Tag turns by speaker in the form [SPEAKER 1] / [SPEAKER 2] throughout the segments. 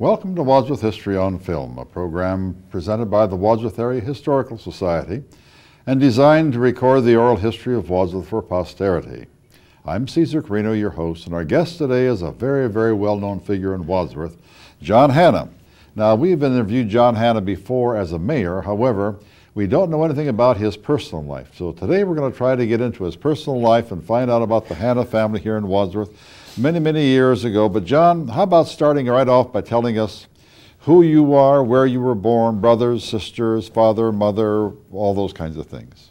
[SPEAKER 1] Welcome to Wadsworth History on Film, a program presented by the Wadsworth Area Historical Society and designed to record the oral history of Wadsworth for posterity. I'm Caesar Carrino, your host, and our guest today is a very, very well-known figure in Wadsworth, John Hanna. Now, we've interviewed John Hanna before as a mayor, however, we don't know anything about his personal life. So today we're going to try to get into his personal life and find out about the Hanna family here in Wadsworth many, many years ago. But John, how about starting right off by telling us who you are, where you were born, brothers, sisters, father, mother, all those kinds of things.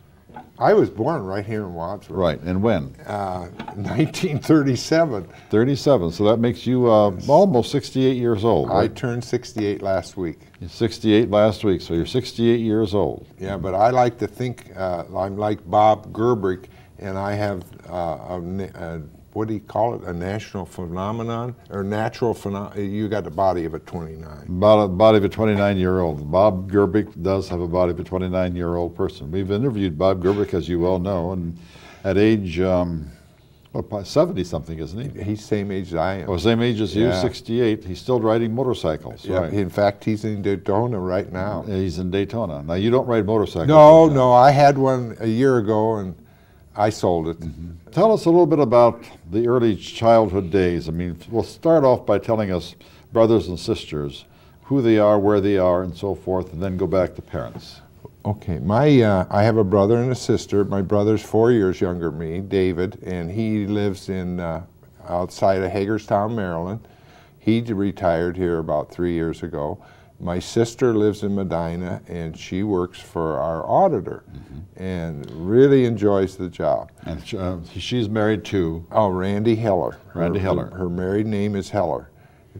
[SPEAKER 2] I was born right here in Wadsworth.
[SPEAKER 1] Right, and when?
[SPEAKER 2] Uh, 1937.
[SPEAKER 1] 37, so that makes you uh, almost 68 years old.
[SPEAKER 2] Right? I turned 68 last week.
[SPEAKER 1] You're 68 last week, so you're 68 years old.
[SPEAKER 2] Yeah, but I like to think uh, I'm like Bob Gerbrich, and I have uh, a, a what do you call it? A national phenomenon or natural phenomenon? You got the body of a 29.
[SPEAKER 1] Body, body of a 29 year old. Bob Gerbrich does have a body of a 29 year old person. We've interviewed Bob Gerbrich, as you well know, and at age um, 70 something, isn't he?
[SPEAKER 2] He's same age as I am.
[SPEAKER 1] Oh, same age as you, 68. He's still riding motorcycles.
[SPEAKER 2] Yeah,
[SPEAKER 1] right.
[SPEAKER 2] in fact, he's in Daytona right now.
[SPEAKER 1] He's in Daytona. Now, you don't ride motorcycles.
[SPEAKER 2] No, no, I had one a year ago and I sold it. Mm -hmm.
[SPEAKER 1] Tell us a little bit about the early childhood days. I mean, we'll start off by telling us brothers and sisters, who they are, where they are, and so forth, and then go back to parents.
[SPEAKER 2] Okay, my uh, I have a brother and a sister. My brother's four years younger than me, David, and he lives in uh, outside of Hagerstown, Maryland. He retired here about three years ago. My sister lives in Medina, and she works for our auditor, mm -hmm. and really enjoys the job.
[SPEAKER 1] And uh, she's married to?
[SPEAKER 2] Oh, Randy Heller.
[SPEAKER 1] Randy
[SPEAKER 2] her,
[SPEAKER 1] Heller.
[SPEAKER 2] Her, her, married name is Heller,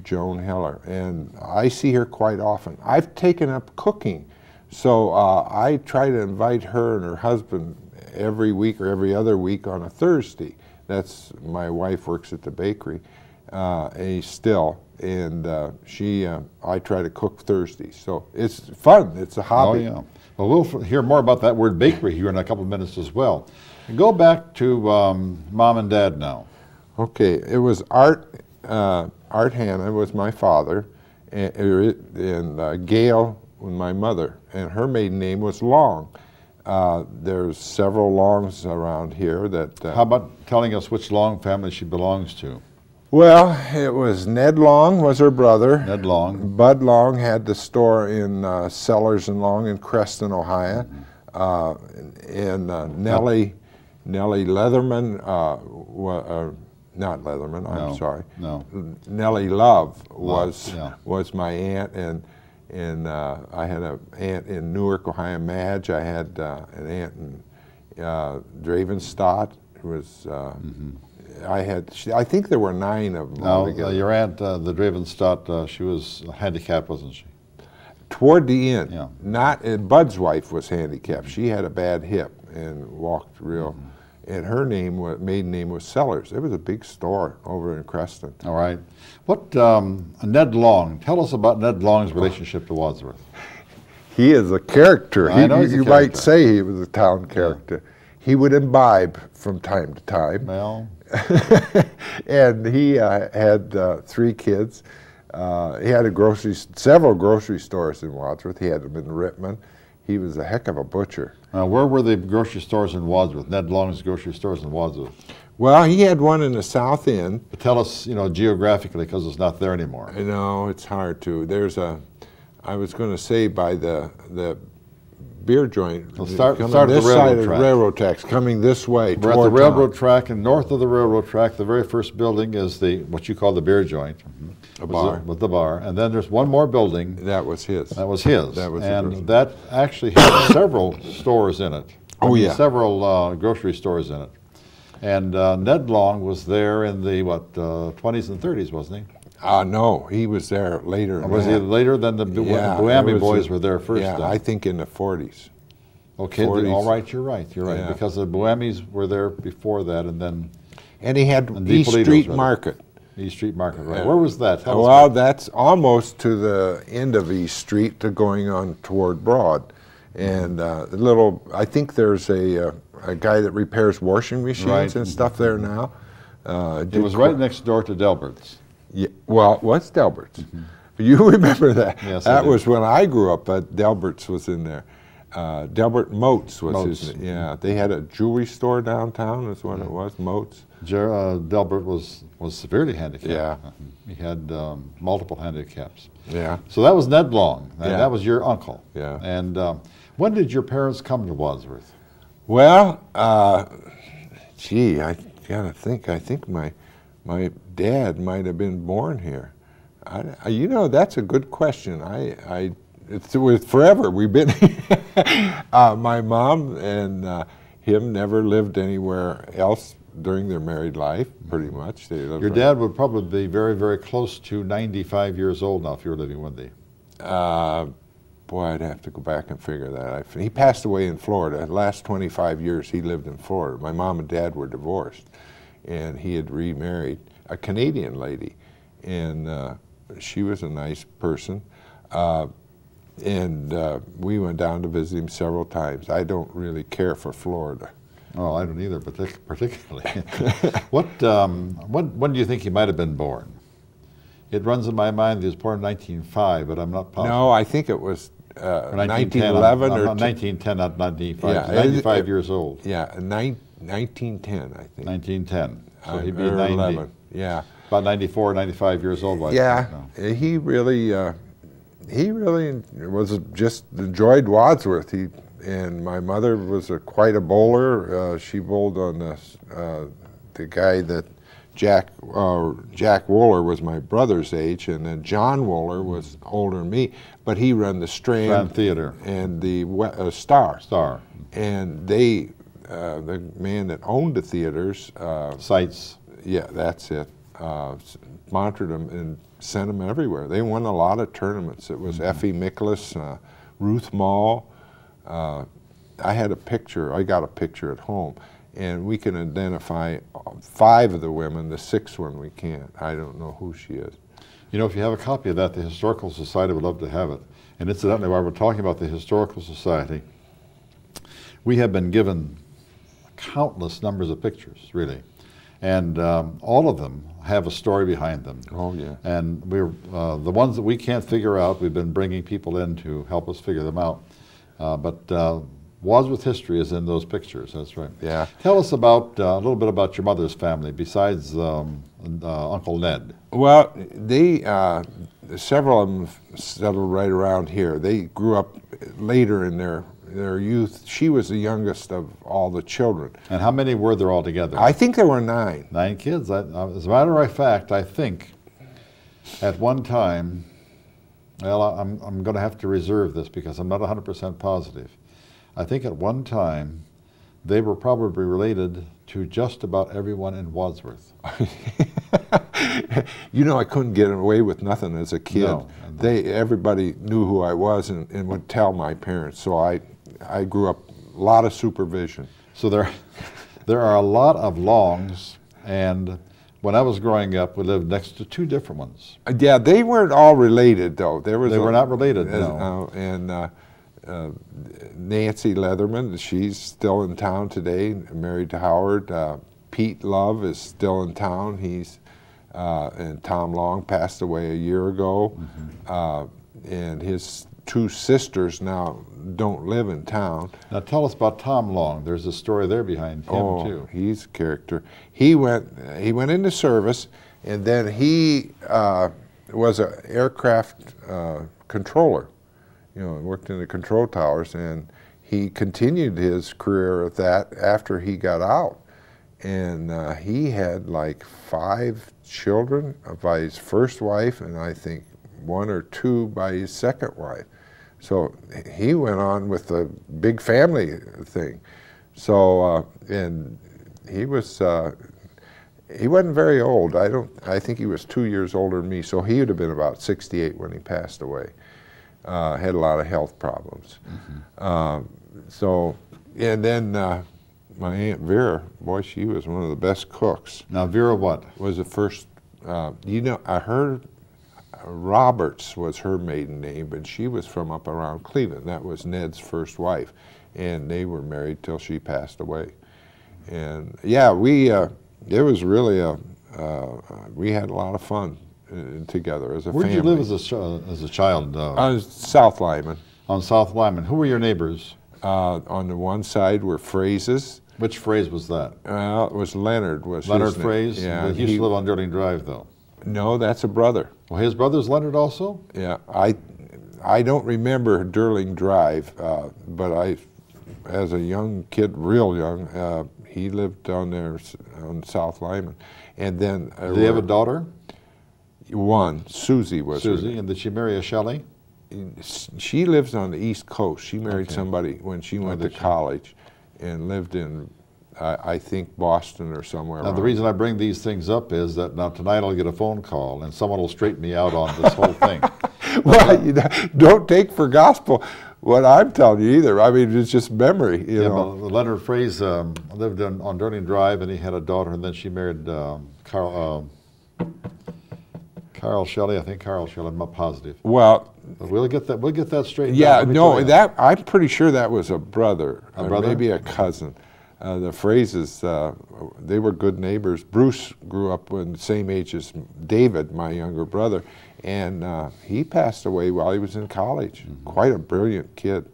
[SPEAKER 2] Joan Heller, and I see her quite often. I've taken up cooking, so uh, I try to invite her and her husband every week or every other week on a Thursday. That's my wife works at the bakery, uh, a still and uh, she, uh, I try to cook Thursdays. So it's fun. It's a hobby.
[SPEAKER 1] Oh yeah. Well, we'll hear more about that word bakery here in a couple of minutes as well. And go back to um, mom and dad now.
[SPEAKER 2] Okay, it was Art. Uh, Art Hanna was my father, and, and uh, Gail was my mother, and her maiden name was Long. Uh, there's several Longs around here that.
[SPEAKER 1] Uh, How about telling us which Long family she belongs to?
[SPEAKER 2] Well, it was Ned Long was her brother.
[SPEAKER 1] Ned Long.
[SPEAKER 2] Bud Long had the store in uh, Sellers and Long in Creston, Ohio. Mm -hmm. uh, and uh, Nellie, Nellie Leatherman, uh, uh, not Leatherman, I'm
[SPEAKER 1] no,
[SPEAKER 2] sorry.
[SPEAKER 1] No.
[SPEAKER 2] Nellie Love was
[SPEAKER 1] Love, yeah.
[SPEAKER 2] was my aunt, and and uh, I had an aunt in Newark, Ohio, Madge. I had an aunt in Dravenstadt, who was. Mm -hmm I had, I think there were nine of them
[SPEAKER 1] now, uh, your aunt, uh, the Dravenstadt, uh, she was handicapped, wasn't she?
[SPEAKER 2] Toward the end.
[SPEAKER 1] Yeah.
[SPEAKER 2] Not, and Bud's wife was handicapped. She had a bad hip and walked real. Mm -hmm. And her name, was, maiden name was Sellers. It was a big store over in Creston.
[SPEAKER 1] All right. What, um, Ned Long, tell us about Ned Long's relationship to Wadsworth.
[SPEAKER 2] He is a character.
[SPEAKER 1] I
[SPEAKER 2] he,
[SPEAKER 1] know
[SPEAKER 2] you, you might say he was a town character. Yeah. He would imbibe from time to time.
[SPEAKER 1] Well,
[SPEAKER 2] and he uh, had uh, three kids. Uh, he had a grocery, several grocery stores in Wadsworth. He had them in Rittman. He was a heck of a butcher.
[SPEAKER 1] Now, where were the grocery stores in Wadsworth? Ned Long's grocery stores in Wadsworth.
[SPEAKER 2] Well, he had one in the south end.
[SPEAKER 1] But tell us, you know, geographically, because it's not there anymore.
[SPEAKER 2] No, it's hard to. There's a, I was going to say by the the beer joint.
[SPEAKER 1] Well, start, start
[SPEAKER 2] this
[SPEAKER 1] the railroad
[SPEAKER 2] side
[SPEAKER 1] track.
[SPEAKER 2] of the railroad tracks, coming this way.
[SPEAKER 1] We're at the railroad town. track, and north of the railroad track, the very first building is the what you call the beer joint.
[SPEAKER 2] A bar.
[SPEAKER 1] With the bar. And then there's one more building.
[SPEAKER 2] That was his.
[SPEAKER 1] That was his.
[SPEAKER 2] That was
[SPEAKER 1] And that actually had several stores in it.
[SPEAKER 2] I oh,
[SPEAKER 1] mean,
[SPEAKER 2] yeah.
[SPEAKER 1] Several uh, grocery stores in it. And uh, Ned Long was there in the, what, uh, 20s and 30s, wasn't he?
[SPEAKER 2] Uh, no, he was there later.
[SPEAKER 1] Was he later than the,
[SPEAKER 2] yeah,
[SPEAKER 1] Buami boys a, were there first?
[SPEAKER 2] Yeah,
[SPEAKER 1] then.
[SPEAKER 2] I think in the 40s.
[SPEAKER 1] Okay, all right, you're right, you're right, yeah. because the Buamis were there before that, and then.
[SPEAKER 2] And he had and East Street Market.
[SPEAKER 1] East Street Market, right? Where was that?
[SPEAKER 2] Tell well, that's almost to the end of East Street, to going on toward Broad, and uh, little. I think there's a uh, a guy that repairs washing machines
[SPEAKER 1] right.
[SPEAKER 2] and stuff there now.
[SPEAKER 1] Uh, it was right next door to Delbert's.
[SPEAKER 2] Yeah, well, what's Delbert's? Mm -hmm. You remember that?
[SPEAKER 1] Yes,
[SPEAKER 2] That was when I grew up. But Delbert's was in there. Uh, Delbert Moats was
[SPEAKER 1] Moats.
[SPEAKER 2] his. Yeah, they had a jewelry store downtown. Is what it was. Moats.
[SPEAKER 1] Jer- uh, Delbert was, was severely handicapped.
[SPEAKER 2] Yeah.
[SPEAKER 1] He had um, multiple handicaps.
[SPEAKER 2] Yeah.
[SPEAKER 1] So that was Ned Long, and
[SPEAKER 2] Yeah.
[SPEAKER 1] that was your uncle.
[SPEAKER 2] Yeah.
[SPEAKER 1] And um, when did your parents come to Wadsworth?
[SPEAKER 2] Well, uh, gee, I gotta think. I think my my dad might have been born here. I, I- you know, that's a good question. I, I it's with forever. We've been. uh, my mom and uh, him never lived anywhere else during their married life. Pretty much,
[SPEAKER 1] Your dad would probably be very, very close to 95 years old now if you were living with him.
[SPEAKER 2] Uh, boy, I'd have to go back and figure that. out. He passed away in Florida. The last 25 years he lived in Florida. My mom and dad were divorced, and he had remarried a Canadian lady, and uh, she was a nice person. Uh, and uh, we went down to visit him several times. I don't really care for Florida.
[SPEAKER 1] Oh, I don't either, partic- particularly. what, um, when, when do you think he might have been born? It runs in my mind he was born in 1905, but I'm not positive.
[SPEAKER 2] No, I think it was uh,
[SPEAKER 1] Or 1910,
[SPEAKER 2] 1911
[SPEAKER 1] I'm-
[SPEAKER 2] or
[SPEAKER 1] I'm
[SPEAKER 2] t-
[SPEAKER 1] 1910, not 95.
[SPEAKER 2] Yeah,
[SPEAKER 1] 95
[SPEAKER 2] it-
[SPEAKER 1] years old.
[SPEAKER 2] yeah, nine, 1910, I think.
[SPEAKER 1] 1910. So
[SPEAKER 2] Uh,
[SPEAKER 1] he'd be 90,
[SPEAKER 2] 11. Yeah.
[SPEAKER 1] about 94, 95 years old. I
[SPEAKER 2] Yeah,
[SPEAKER 1] think
[SPEAKER 2] he really, uh, he really was just enjoyed Wadsworth. He and my mother was a, quite a bowler. Uh, she bowled on the uh, the guy that Jack uh, Jack Wooler was my brother's age, and then John Wooler was older than me, but he ran the Strand,
[SPEAKER 1] Strand Theater.
[SPEAKER 2] and the uh, Star.
[SPEAKER 1] Star.
[SPEAKER 2] And they, uh, the man that owned the theaters, uh,
[SPEAKER 1] Sites.
[SPEAKER 2] yeah, that's it. Uh, monitored them and sent them everywhere. They won a lot of tournaments. It was
[SPEAKER 1] Mm-hmm.
[SPEAKER 2] Effie Miklas, uh, Ruth Mall. Uh, I had a picture. I got a picture at home, and we can identify five of the women. The sixth one we can't. I don't know who she is.
[SPEAKER 1] You know, if you have a copy of that, the Historical Society would love to have it. And incidentally, while we're talking about the Historical Society, we have been given countless numbers of pictures, really. And um, all of them have a story behind them.
[SPEAKER 2] Oh yeah.
[SPEAKER 1] And we're, uh, the ones that we can't figure out, we've been bringing people in to help us figure them out. Uh, but uh, Wadsworth history is in those pictures, that's right.
[SPEAKER 2] Yeah.
[SPEAKER 1] Tell us about, uh, a little bit about your mother's family, besides um, uh, Uncle Ned.
[SPEAKER 2] Well, they uh, several of them settled right around here. They grew up later in their their youth. She was the youngest of all the children.
[SPEAKER 1] And how many were there altogether?
[SPEAKER 2] I think there were nine.
[SPEAKER 1] Nine kids. I, as a matter of fact, I think at one time, well, I'm, I'm going to have to reserve this because I'm not 100% positive. I think at one time they were probably related to just about everyone in Wadsworth.
[SPEAKER 2] you know, I couldn't get away with nothing as a kid.
[SPEAKER 1] No.
[SPEAKER 2] They everybody knew who I was and, and would tell my parents. So I I grew up a lot of supervision.
[SPEAKER 1] So there, there are a lot of longs, and when I was growing up, we lived next to two different ones.
[SPEAKER 2] Uh, Yeah, they weren't all related though. There was
[SPEAKER 1] They
[SPEAKER 2] a-
[SPEAKER 1] were not related, no.
[SPEAKER 2] uh, and uh, uh, Nancy Leatherman, she's still in town today, married to Howard. Uh, Pete Love is still in town. He's uh, and Tom Long passed away a year ago,
[SPEAKER 1] Mm-hmm.
[SPEAKER 2] uh, and his two sisters now don't live in town.
[SPEAKER 1] Now tell us about Tom Long. There's a story there behind him
[SPEAKER 2] oh,
[SPEAKER 1] too.
[SPEAKER 2] he's a character. He went he went into service, and then he uh, was an aircraft uh, controller. You know, worked in the control towers, and he continued his career at that after he got out. And uh, he had like five children by his first wife, and I think one or two by his second wife. So he went on with the big family thing. So uh, and he was uh, he wasn't very old. I don't. I think he was two years older than me. So he would have been about 68 when he passed away. Uh, had a lot of health problems. Um, so and then uh, my aunt Vera, boy, she was one of the best cooks.
[SPEAKER 1] Now Vera what?
[SPEAKER 2] Was the first. Uh, you know, I heard Roberts was her maiden name, but she was from up around Cleveland. That was Ned's first wife, and they were married till she passed away. And yeah, we uh, it was really a uh, we had a lot of fun uh, together as a
[SPEAKER 1] Where did
[SPEAKER 2] family.
[SPEAKER 1] you live as a, ch- as a child? Uh,
[SPEAKER 2] Uh, South Lyman.
[SPEAKER 1] on South Lyman. Who were your neighbors?
[SPEAKER 2] Uh, on the one side were Phrases.
[SPEAKER 1] Which phrase was that?
[SPEAKER 2] Well, it was Leonard. Was his
[SPEAKER 1] Leonard. Phrase?
[SPEAKER 2] Yeah.
[SPEAKER 1] He used to live on Durling Drive, though.
[SPEAKER 2] No, that's a brother.
[SPEAKER 1] Well, his brother's Leonard also?
[SPEAKER 2] Yeah, I, I don't remember Durling Drive, uh, but I, as a young kid, real young, uh, he lived down there on South Lyman, and then uh,
[SPEAKER 1] they have a daughter,
[SPEAKER 2] one Susie was
[SPEAKER 1] Susie? And did she marry a Shelley?
[SPEAKER 2] she lives on the East Coast. She married
[SPEAKER 1] Okay.
[SPEAKER 2] somebody when she went to
[SPEAKER 1] she?
[SPEAKER 2] college, and lived in, I, I think Boston or somewhere.
[SPEAKER 1] Now, the reason I bring these things up is that now tonight I'll get a phone call and someone will straighten me out on this whole thing.
[SPEAKER 2] well, you know, don't take for gospel what I'm telling you either. I mean, it's just memory. You
[SPEAKER 1] Yeah,
[SPEAKER 2] know.
[SPEAKER 1] but Leonard Phrase um, lived in, on Durling Drive and he had a daughter and then she married um, Carl, um, Carl Shelley. I think Carl Shelley, I'm not positive.
[SPEAKER 2] well,
[SPEAKER 1] But we'll get that, we'll get that straightened
[SPEAKER 2] yeah, no, that I'm pretty sure that was a brother,
[SPEAKER 1] A brother?
[SPEAKER 2] maybe a cousin. Uh, the phrases, uh, they were good neighbors. Bruce grew up in the same age as David, my younger brother, and uh, he passed away while he was in college.
[SPEAKER 1] Mm-hmm.
[SPEAKER 2] Quite a brilliant kid.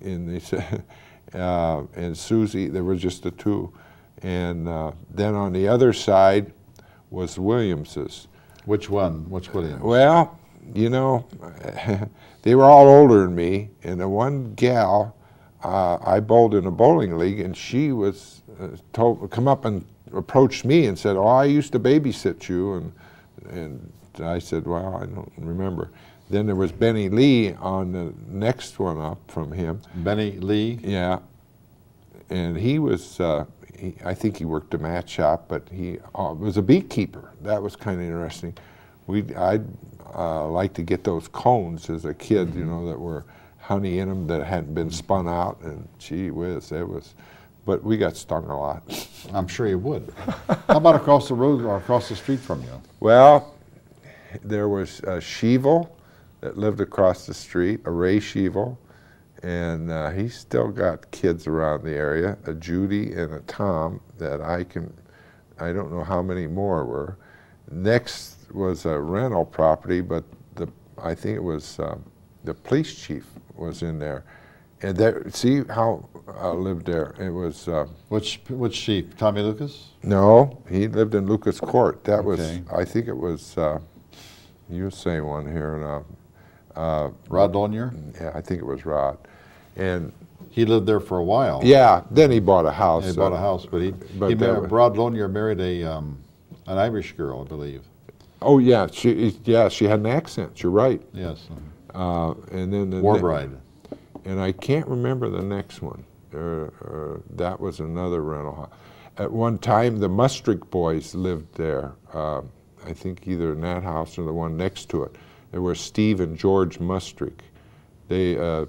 [SPEAKER 2] And they said, uh, and Susie, there were just the two. And uh, then on the other side was Williamses.
[SPEAKER 1] Which one? Which William?
[SPEAKER 2] Well, you know, they were all older than me, and the one gal, uh, I bowled in a bowling league, and she was uh, told come up and approached me and said, "Oh, I used to babysit you," and and I said, "Well, I don't remember." Then there was Benny Lee on the next one up from him.
[SPEAKER 1] Benny Lee.
[SPEAKER 2] Yeah, and he was. Uh, he, I think he worked a mat shop, but he uh, was a beekeeper. That was kind of interesting. We I'd uh, like to get those cones as a kid, you know, that were honey in them that hadn't been spun out, and gee whiz, it was. But we got stung a lot.
[SPEAKER 1] I'm sure you would. How about across the road or across the street from you?
[SPEAKER 2] Well, there was a Shevel that lived across the street, a Ray Shevel, and uh, he's still got kids around the area, a Judy and a Tom that I can, I don't know how many more were. Next was a rental property, but the I think it was uh, the police chief was in there, and there. See how I lived there. It was. Uh,
[SPEAKER 1] Which which sheep? Tommy Lucas?
[SPEAKER 2] no, he lived in Lucas Court. That was,
[SPEAKER 1] Okay.
[SPEAKER 2] I think it was, uh, you say one here, and, uh, uh,
[SPEAKER 1] Rod Lonier?
[SPEAKER 2] yeah, I think it was Rod. And
[SPEAKER 1] He lived there for a while.
[SPEAKER 2] yeah, then he bought a house.
[SPEAKER 1] He bought
[SPEAKER 2] uh,
[SPEAKER 1] a house, but he,
[SPEAKER 2] but
[SPEAKER 1] he
[SPEAKER 2] that
[SPEAKER 1] married,
[SPEAKER 2] was-
[SPEAKER 1] Rod Lonier married a um, an Irish girl, I believe.
[SPEAKER 2] Oh yeah, she yeah she had an accent. You're right.
[SPEAKER 1] Yes,
[SPEAKER 2] Uh, and then the
[SPEAKER 1] War Bride.
[SPEAKER 2] and I can't remember the next one. Uh, uh, that was another rental house. At one time, the Mustrick boys lived there. Uh, I think either in that house or the one next to it. There were Steve and George Mustrick. They uh,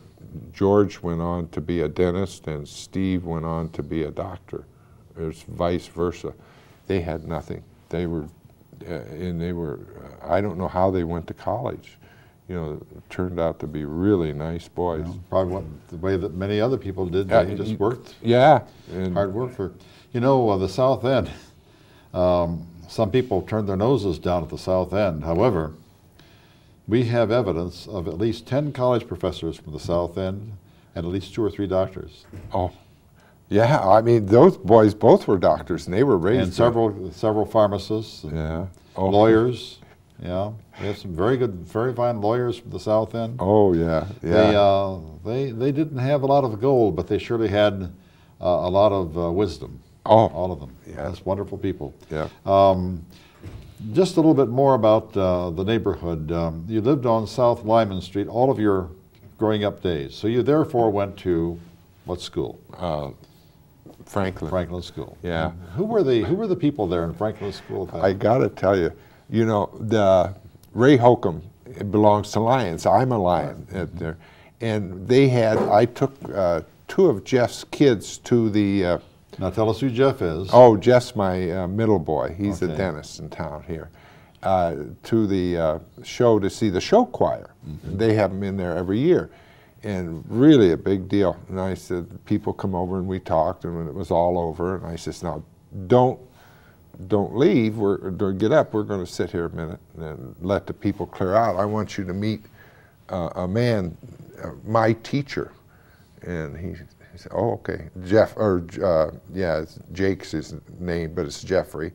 [SPEAKER 2] George went on to be a dentist, and Steve went on to be a doctor. It's vice versa. They had nothing. They were, uh, and they were. Uh, I don't know how they went to college. You know, turned out to be really nice boys.
[SPEAKER 1] Probably what, the way that many other people did. They just worked
[SPEAKER 2] Yeah,
[SPEAKER 1] hard work for. You know, uh, the South End. Um, some people turn their noses down at the South End. However, we have evidence of at least ten college professors from the South End and at least two or three doctors,
[SPEAKER 2] oh, yeah. I mean, those boys both were doctors, and they were raised
[SPEAKER 1] and
[SPEAKER 2] there.
[SPEAKER 1] several several pharmacists,
[SPEAKER 2] Yeah. Oh,
[SPEAKER 1] lawyers. Yeah, we have some very good, very fine lawyers from the South End.
[SPEAKER 2] Oh yeah, yeah.
[SPEAKER 1] They, uh, they, they didn't have a lot of gold, but they surely had uh, a lot of uh, wisdom,
[SPEAKER 2] oh,
[SPEAKER 1] all of them.
[SPEAKER 2] Yeah.
[SPEAKER 1] That's wonderful people.
[SPEAKER 2] yeah.
[SPEAKER 1] Um, just a little bit more about uh, the neighborhood. Um, you lived on South Lyman Street all of your growing up days. So you therefore went to what school?
[SPEAKER 2] Uh, Franklin.
[SPEAKER 1] Franklin School.
[SPEAKER 2] Yeah.
[SPEAKER 1] Who were the Who were the people there in Franklin School?
[SPEAKER 2] I got to tell you, you know, the Ray Holcomb it belongs to Lions. I'm a Lion at there, and they had. I took uh, two of Jeff's kids to the. Uh,
[SPEAKER 1] Now tell us who Jeff is.
[SPEAKER 2] Oh, Jeff's my uh, middle boy. He's a dentist in town here. Uh, to the uh, show to see the show choir.
[SPEAKER 1] Mm-hmm.
[SPEAKER 2] They have them in there every year, and really a big deal. And I said, people come over and we talked, and when it was all over, and I said, now, don't don't leave, we're, don't get up, we're going to sit here a minute and let the people clear out. I want you to meet uh, a man, uh, my teacher. And he, he, said, oh, okay. Jeff, or uh, yeah, Jake's his name, but it's Jeffrey.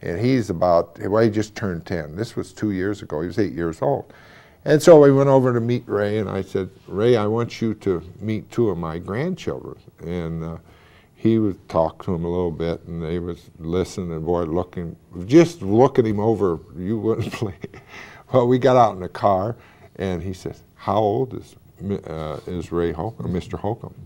[SPEAKER 2] And he's about, well, he just turned 10. This was two years ago. He was eight years old. And so we went over to meet Ray, and I said, Ray, I want you to meet two of my grandchildren. And uh, he would talk to him a little bit, and they was listening, and boy, looking, just looking him over, you wouldn't believe. well, we got out in the car, and he says, how old is, uh, is Ray Holcomb, Mr. Holcomb?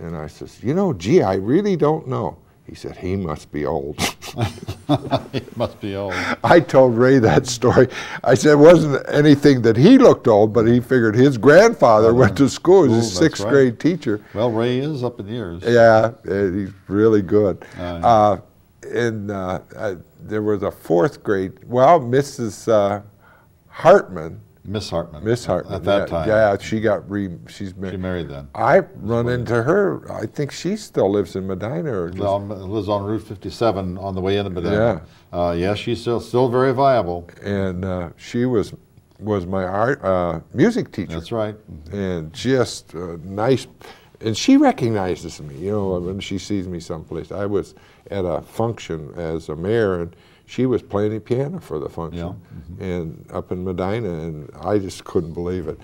[SPEAKER 2] And I says, you know, gee, I really don't know. He said, he must be old.
[SPEAKER 1] he must be old.
[SPEAKER 2] I told Ray that story. I said it wasn't anything that he looked old, but he figured his grandfather went to school. He was a sixth right. grade teacher.
[SPEAKER 1] Well, Ray is up in years.
[SPEAKER 2] Yeah, he's really good. Uh, uh, and uh, there was a fourth grade, well, Mrs. Uh, Hartman,
[SPEAKER 1] Miss Hartman.
[SPEAKER 2] Miss Hartman.
[SPEAKER 1] At that
[SPEAKER 2] yeah,
[SPEAKER 1] time.
[SPEAKER 2] Yeah, she got re. She's
[SPEAKER 1] married. She married then.
[SPEAKER 2] I run into her. I think she still lives in Medina. Or
[SPEAKER 1] well, lives on Route 57 on the way into Medina. Yeah. Uh, yeah, she's still still very viable.
[SPEAKER 2] And uh, she was was my art uh, music teacher.
[SPEAKER 1] That's right.
[SPEAKER 2] And just nice. And she recognizes me. You know, when she sees me someplace. I was at a function as a mayor and she was playing the piano for the function yeah. mm -hmm. and up in Medina, and I just couldn't believe it.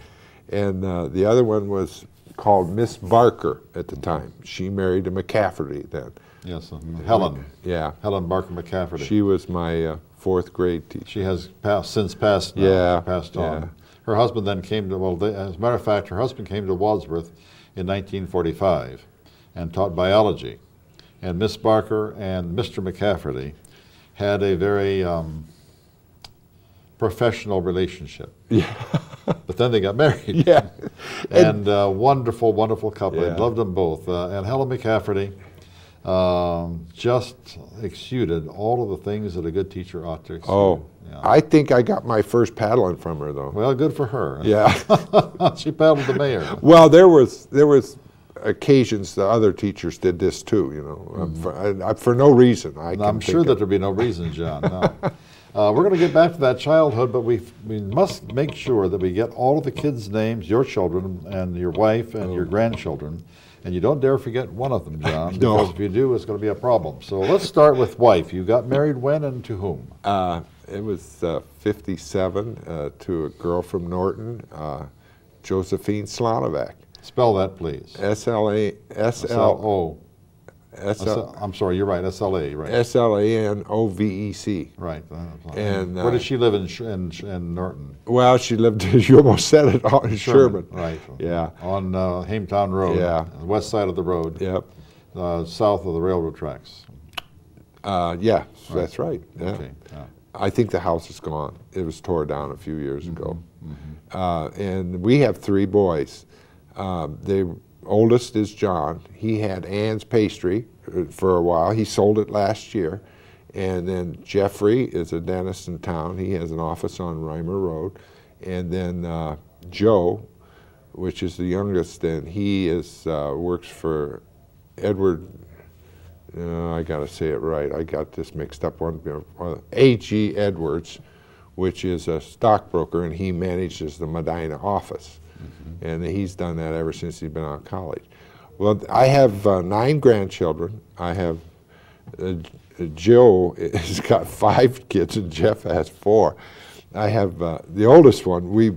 [SPEAKER 2] And uh, the other one was called Miss Barker at the time. She married a McCafferty then.
[SPEAKER 1] Yes, uh, Helen.
[SPEAKER 2] Yeah.
[SPEAKER 1] Helen Barker McCafferty.
[SPEAKER 2] She was my uh, fourth grade teacher.
[SPEAKER 1] She has passed, since passed now,
[SPEAKER 2] Yeah.
[SPEAKER 1] Passed on.
[SPEAKER 2] Yeah.
[SPEAKER 1] Her husband then came to, well, they, as a matter of fact, her husband came to Wadsworth in 1945 and taught biology. And Miss Barker and Mr. McCafferty had a very um, professional relationship.
[SPEAKER 2] Yeah.
[SPEAKER 1] but then they got married.
[SPEAKER 2] Yeah.
[SPEAKER 1] and uh, wonderful, wonderful couple.
[SPEAKER 2] Yeah.
[SPEAKER 1] I loved them both. Uh, and Helen McCafferty um, just exuded all of the things that a good teacher ought to exude.
[SPEAKER 2] Oh, yeah. I think I got my first paddling from her, though.
[SPEAKER 1] Well, good for her.
[SPEAKER 2] Yeah.
[SPEAKER 1] she paddled the mayor.
[SPEAKER 2] Well, there was there was occasions the other teachers did this too, you know, mm -hmm. for, I, I, for, no reason. I
[SPEAKER 1] am sure that there'd be no reason, John. No. uh, we're going to get back to that childhood, but we we must make sure that we get all of the kids' names, your children and your wife and your grandchildren, and you don't dare forget one of them, John, because if you do, it's going to be a problem. So let's start with wife. You got married when and to whom?
[SPEAKER 2] Uh, it was uh, 57 uh, to a girl from Norton, uh, Josephine Slanovec.
[SPEAKER 1] Spell that, please.
[SPEAKER 2] S L A S L
[SPEAKER 1] O. S L. I'm sorry, you're right. S L A, right?
[SPEAKER 2] S L A N O V E C.
[SPEAKER 1] Right.
[SPEAKER 2] And
[SPEAKER 1] where does she live in, in in Norton?
[SPEAKER 2] Well, she lived. You almost said it on in Sherman. Sherman.
[SPEAKER 1] Right.
[SPEAKER 2] Yeah.
[SPEAKER 1] On uh, Hametown Road.
[SPEAKER 2] Yeah.
[SPEAKER 1] west side of the road.
[SPEAKER 2] Yep.
[SPEAKER 1] Uh, south of the railroad tracks.
[SPEAKER 2] Uh, yeah, right. that's right. Yeah.
[SPEAKER 1] Okay. Yeah.
[SPEAKER 2] I think the house is gone. It was tore down a few years mm -hmm. ago.
[SPEAKER 1] Mm -hmm.
[SPEAKER 2] and we have three boys. Um, the oldest is John. He had Ann's Pastry uh, for a while. He sold it last year. And then Jeffrey is a dentist in town. He has an office on Reimer Road. And then uh, Joe, which is the youngest, and he is uh, works for Edward. Uh, I got to say it right. I got this mixed up. One uh, A.G. Edwards, which is a stockbroker, and he manages the Medina office. Mm -hmm. And he's done that ever since he's been out of college. Well, I have uh, nine grandchildren. I have, uh, Joe has got five kids and Jeff has four. I have uh, the oldest one, we,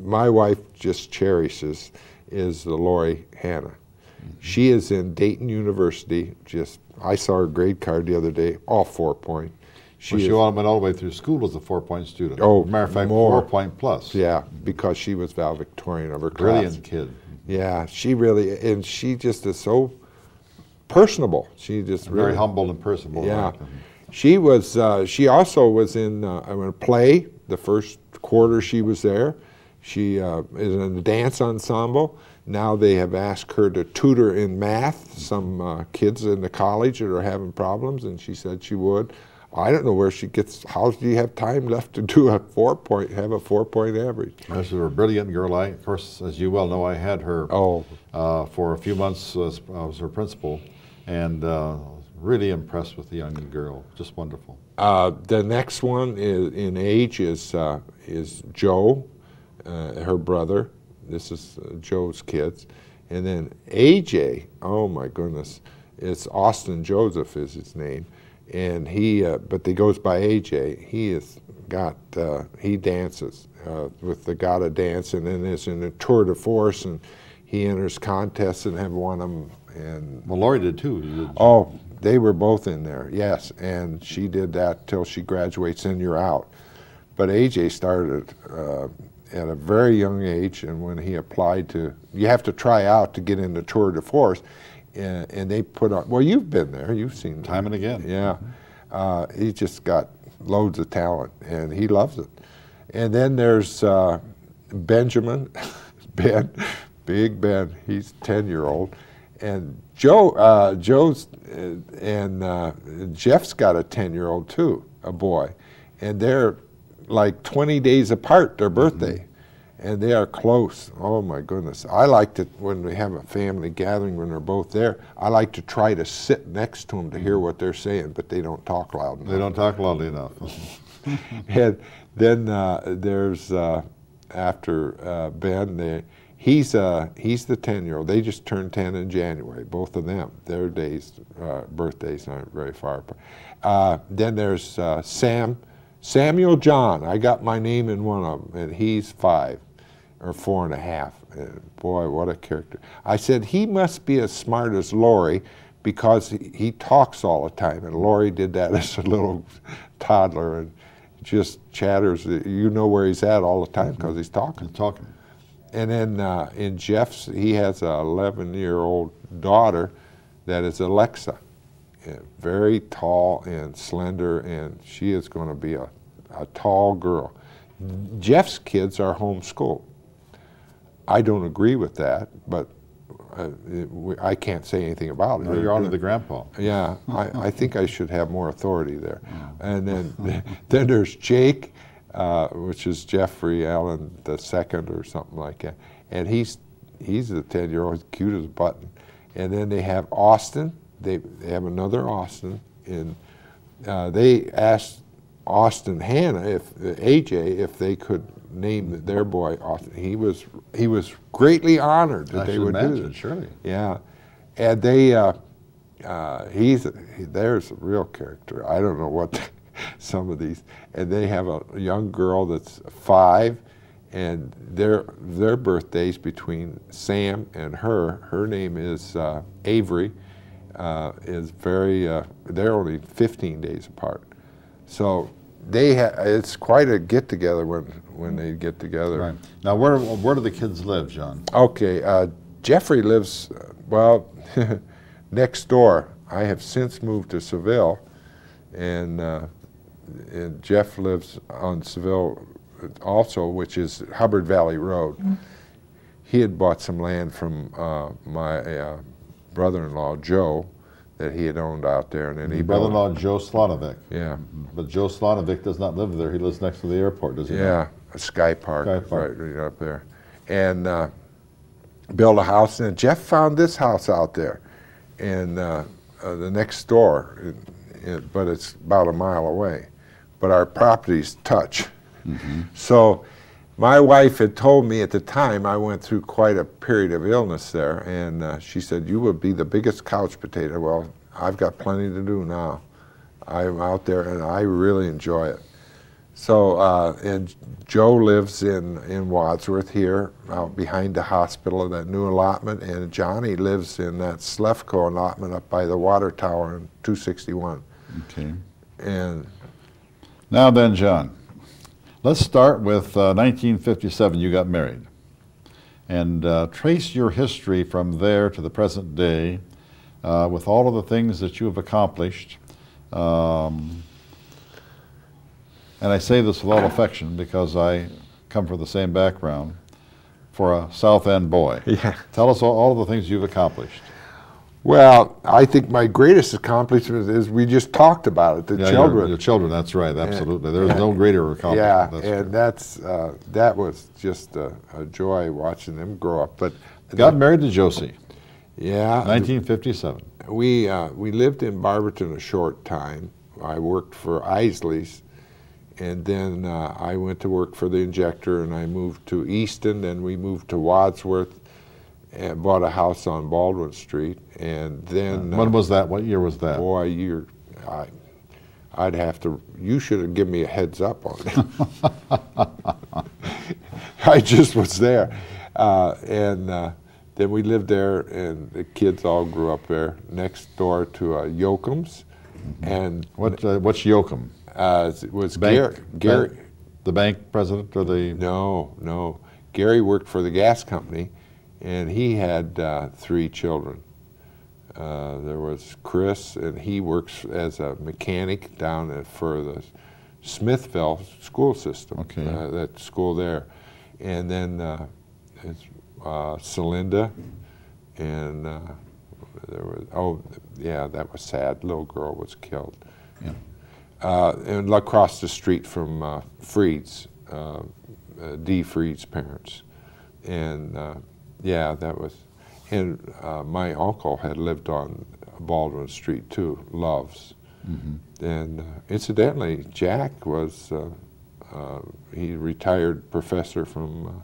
[SPEAKER 2] my wife just cherishes, is the Lori Hanna. Mm -hmm. She is in Dayton University, just, I saw her grade card the other day, all four point.
[SPEAKER 1] She, well, she went all the way through school as a four-point student.
[SPEAKER 2] Oh,
[SPEAKER 1] matter of fact,
[SPEAKER 2] more.
[SPEAKER 1] four-point plus.
[SPEAKER 2] Yeah, because she was valedictorian of her
[SPEAKER 1] Brilliant
[SPEAKER 2] class.
[SPEAKER 1] kid.
[SPEAKER 2] Yeah, she really, and she just is so personable. She just
[SPEAKER 1] very
[SPEAKER 2] really,
[SPEAKER 1] humble and personable.
[SPEAKER 2] Yeah,
[SPEAKER 1] right?
[SPEAKER 2] she was. Uh, she also was in uh, a play. The first quarter she was there. She uh, is in the dance ensemble. Now they have asked her to tutor in math some uh, kids in the college that are having problems, and she said she would. I don't know where she gets, how do you have time left to do a four point, have a four point average?
[SPEAKER 1] This is a brilliant girl. I, of course, as you well know, I had her
[SPEAKER 2] oh.
[SPEAKER 1] uh, for a few months as, uh, as her principal and uh, really impressed with the young girl. Just wonderful.
[SPEAKER 2] Uh, the next one is, in age is uh, is Joe, uh, her brother. This is uh, Joe's kids, and then AJ. Oh my goodness, it's Austin Joseph is his name, and he. Uh, but he goes by AJ. He has got. Uh, he dances with the God of Dance, and then is in a tour de force, and he enters contests and have won them. And
[SPEAKER 1] well, Lori did too. Did
[SPEAKER 2] oh, they were both in there, yes, and she did that till she graduates, and you're out. But AJ started uh, at a very young age, and when he applied to, you have to try out to get into Tour de Force, and, and they put on. Well, you've been there, you've seen
[SPEAKER 1] time and again.
[SPEAKER 2] Yeah, uh, he just got loads of talent, and he loves it. And then there's uh, Benjamin, Ben, Big Ben. He's ten year old and Joe, uh, Joe's, uh, and uh, Jeff's got a 10 year old too, a boy. And they're like 20 days apart, their birthday. Mm -hmm. And they are close. Oh my goodness. I like to, when we have a family gathering, when they're both there, I like to try to sit next to them to hear what they're saying, but they don't talk loud enough.
[SPEAKER 1] They don't talk loudly enough.
[SPEAKER 2] and then uh, there's, uh, after uh, Ben, they, He's uh, he's the ten year old. They just turned ten in January, both of them. Their days, uh, birthdays aren't very far apart. Uh, then there's uh, Sam, Samuel John. I got my name in one of them, and he's five or four a half. And boy, what a character! I said he must be as smart as Lori because he, he talks all the time, and Lori did that as a little toddler and just chatters. Uh, you know where he's at all the time mm-hmm. because he's talking.
[SPEAKER 1] He's talking
[SPEAKER 2] and then uh, in Jeff's, he has an 11 year old daughter that is Alexa. Uh, very tall and slender, and she is going to be a, a tall girl. Jeff's kids are homeschooled. I don't agree with that, but uh, it, I can't say anything about it.
[SPEAKER 1] No, you're on the grandpa.
[SPEAKER 2] Yeah, I, I, think I should have more authority there. And then, then there's Jake, uh, which is Jeffrey Allen the second or something like that. And he's he's a 10 year old, cute as a button. And then they have Austin. They, they have another Austin. And uh, they asked Austin Hanna, if AJ, if they could name their boy Austin. He was he was greatly honored that
[SPEAKER 1] I
[SPEAKER 2] they would
[SPEAKER 1] imagine,
[SPEAKER 2] do that.
[SPEAKER 1] Surely.
[SPEAKER 2] Yeah, and they. Uh, uh, he's he, there's a real character. I don't know what some of these, and they have a young girl that's five, and their their birthdays between Sam and her. Her name is uh, Avery. Uh, is very. Uh, they're only 15 days apart, so they ha- it's quite a get together when when they get together.
[SPEAKER 1] Right now, where where do the kids live, John?
[SPEAKER 2] Okay, uh, Jeffrey lives well next door. I have since moved to Seville, and uh, and Jeff lives on Seville also, which is Hubbard Valley Road. Mm -hmm. He had bought some land from uh, my uh, brother-in-law Joe that he had owned out there, and then he
[SPEAKER 1] brother-in-law Joe Slanovec.
[SPEAKER 2] Yeah,
[SPEAKER 1] but Joe Slanovec does not live there. He lives next to the airport, does he?
[SPEAKER 2] Yeah,
[SPEAKER 1] not?
[SPEAKER 2] Sky Park, Sky Park, right, right up there, and uh, built a house. And Jeff found this house out there, and uh, uh, the next door, it, it, but it's about a mile away but our properties touch. Mm -hmm. So my wife had told me at the time I went through quite a period of illness there, and uh, she said, You would be the biggest couch potato. Well, I've got plenty to do now. I'm out there and I really enjoy it. So, uh, and Joe lives in, in Wadsworth here, out behind the hospital, of that new allotment, and Johnny lives in that Slefco allotment up by the water tower in 261.
[SPEAKER 1] Okay.
[SPEAKER 2] And
[SPEAKER 1] now then, John, let's start with uh, 1957. You got married. And uh, trace your history from there to the present day uh, with all of the things that you have accomplished. Um, and I say this with all affection because I come from the same background for a South End boy.
[SPEAKER 2] Yeah.
[SPEAKER 1] Tell us all, all the things you've accomplished.
[SPEAKER 2] Well, I think my greatest accomplishment is we just talked about it, the
[SPEAKER 1] yeah,
[SPEAKER 2] children.
[SPEAKER 1] Your, your, children, that's right, absolutely. There's no greater accomplishment.
[SPEAKER 2] Yeah,
[SPEAKER 1] that's
[SPEAKER 2] and
[SPEAKER 1] true.
[SPEAKER 2] that's uh, that was just a, a, joy watching them grow up. But
[SPEAKER 1] got married to Josie.
[SPEAKER 2] Yeah.
[SPEAKER 1] 1957.
[SPEAKER 2] we uh, we lived in Barberton a short time. I worked for Isaly's, and then uh, I went to work for the injector, and I moved to Easton, and we moved to Wadsworth, and bought a house on Baldwin Street, and then
[SPEAKER 1] When
[SPEAKER 2] uh,
[SPEAKER 1] was that? What year was that?
[SPEAKER 2] boy, you're I, I'd have to. You should have given me a heads up on it. I just was there, uh, and uh, then we lived there, and the kids all grew up there next door to uh, Yoakum's, and
[SPEAKER 1] What, uh, what's Yoakum?
[SPEAKER 2] Uh, was
[SPEAKER 1] Bank-
[SPEAKER 2] Gary. Gary
[SPEAKER 1] The bank president or the?
[SPEAKER 2] no, no. Gary worked for the gas company, and he had uh, three children. Uh, there was Chris, and he works as a mechanic down at, for the Smithville school system.
[SPEAKER 1] Okay.
[SPEAKER 2] Uh, that school there, and then uh, it's uh, Celinda, and uh, there was oh yeah, that was sad. Little girl was killed.
[SPEAKER 1] Yeah.
[SPEAKER 2] Uh, and across the street from uh, Freed's, uh, uh, D. Freed's parents, and uh, yeah, that was. And uh, my uncle had lived on Baldwin Street too, Loves. And uh, incidentally, Jack was uh, uh, he retired professor from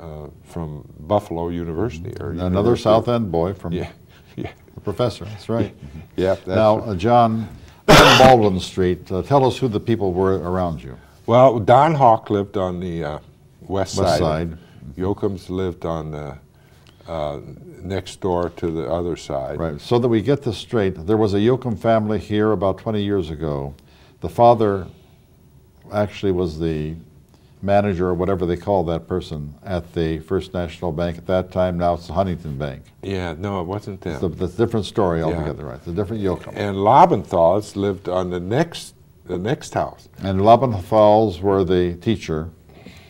[SPEAKER 2] uh, uh, from Buffalo University. Or
[SPEAKER 1] Another
[SPEAKER 2] University.
[SPEAKER 1] South End boy from
[SPEAKER 2] Yeah,
[SPEAKER 1] professor. That's right.
[SPEAKER 2] yeah. That's
[SPEAKER 1] now, John, on Baldwin Street, uh, tell us who the people were around you.
[SPEAKER 2] Well, Don Hawk lived on the uh, west,
[SPEAKER 1] West
[SPEAKER 2] side.
[SPEAKER 1] side.
[SPEAKER 2] Yoakum's lived on the uh, next door to the other side.
[SPEAKER 1] Right. So that we get this straight, there was a Yoakum family here about 20 years ago. The father actually was the manager or whatever they call that person at the First National Bank at that time. Now it's the Huntington Bank.
[SPEAKER 2] Yeah, no, it wasn't them.
[SPEAKER 1] It's a, different story altogether, right? It's a different Yoakum.
[SPEAKER 2] and Lobenthals lived on the next the next house.
[SPEAKER 1] And Lobenthals were the teacher,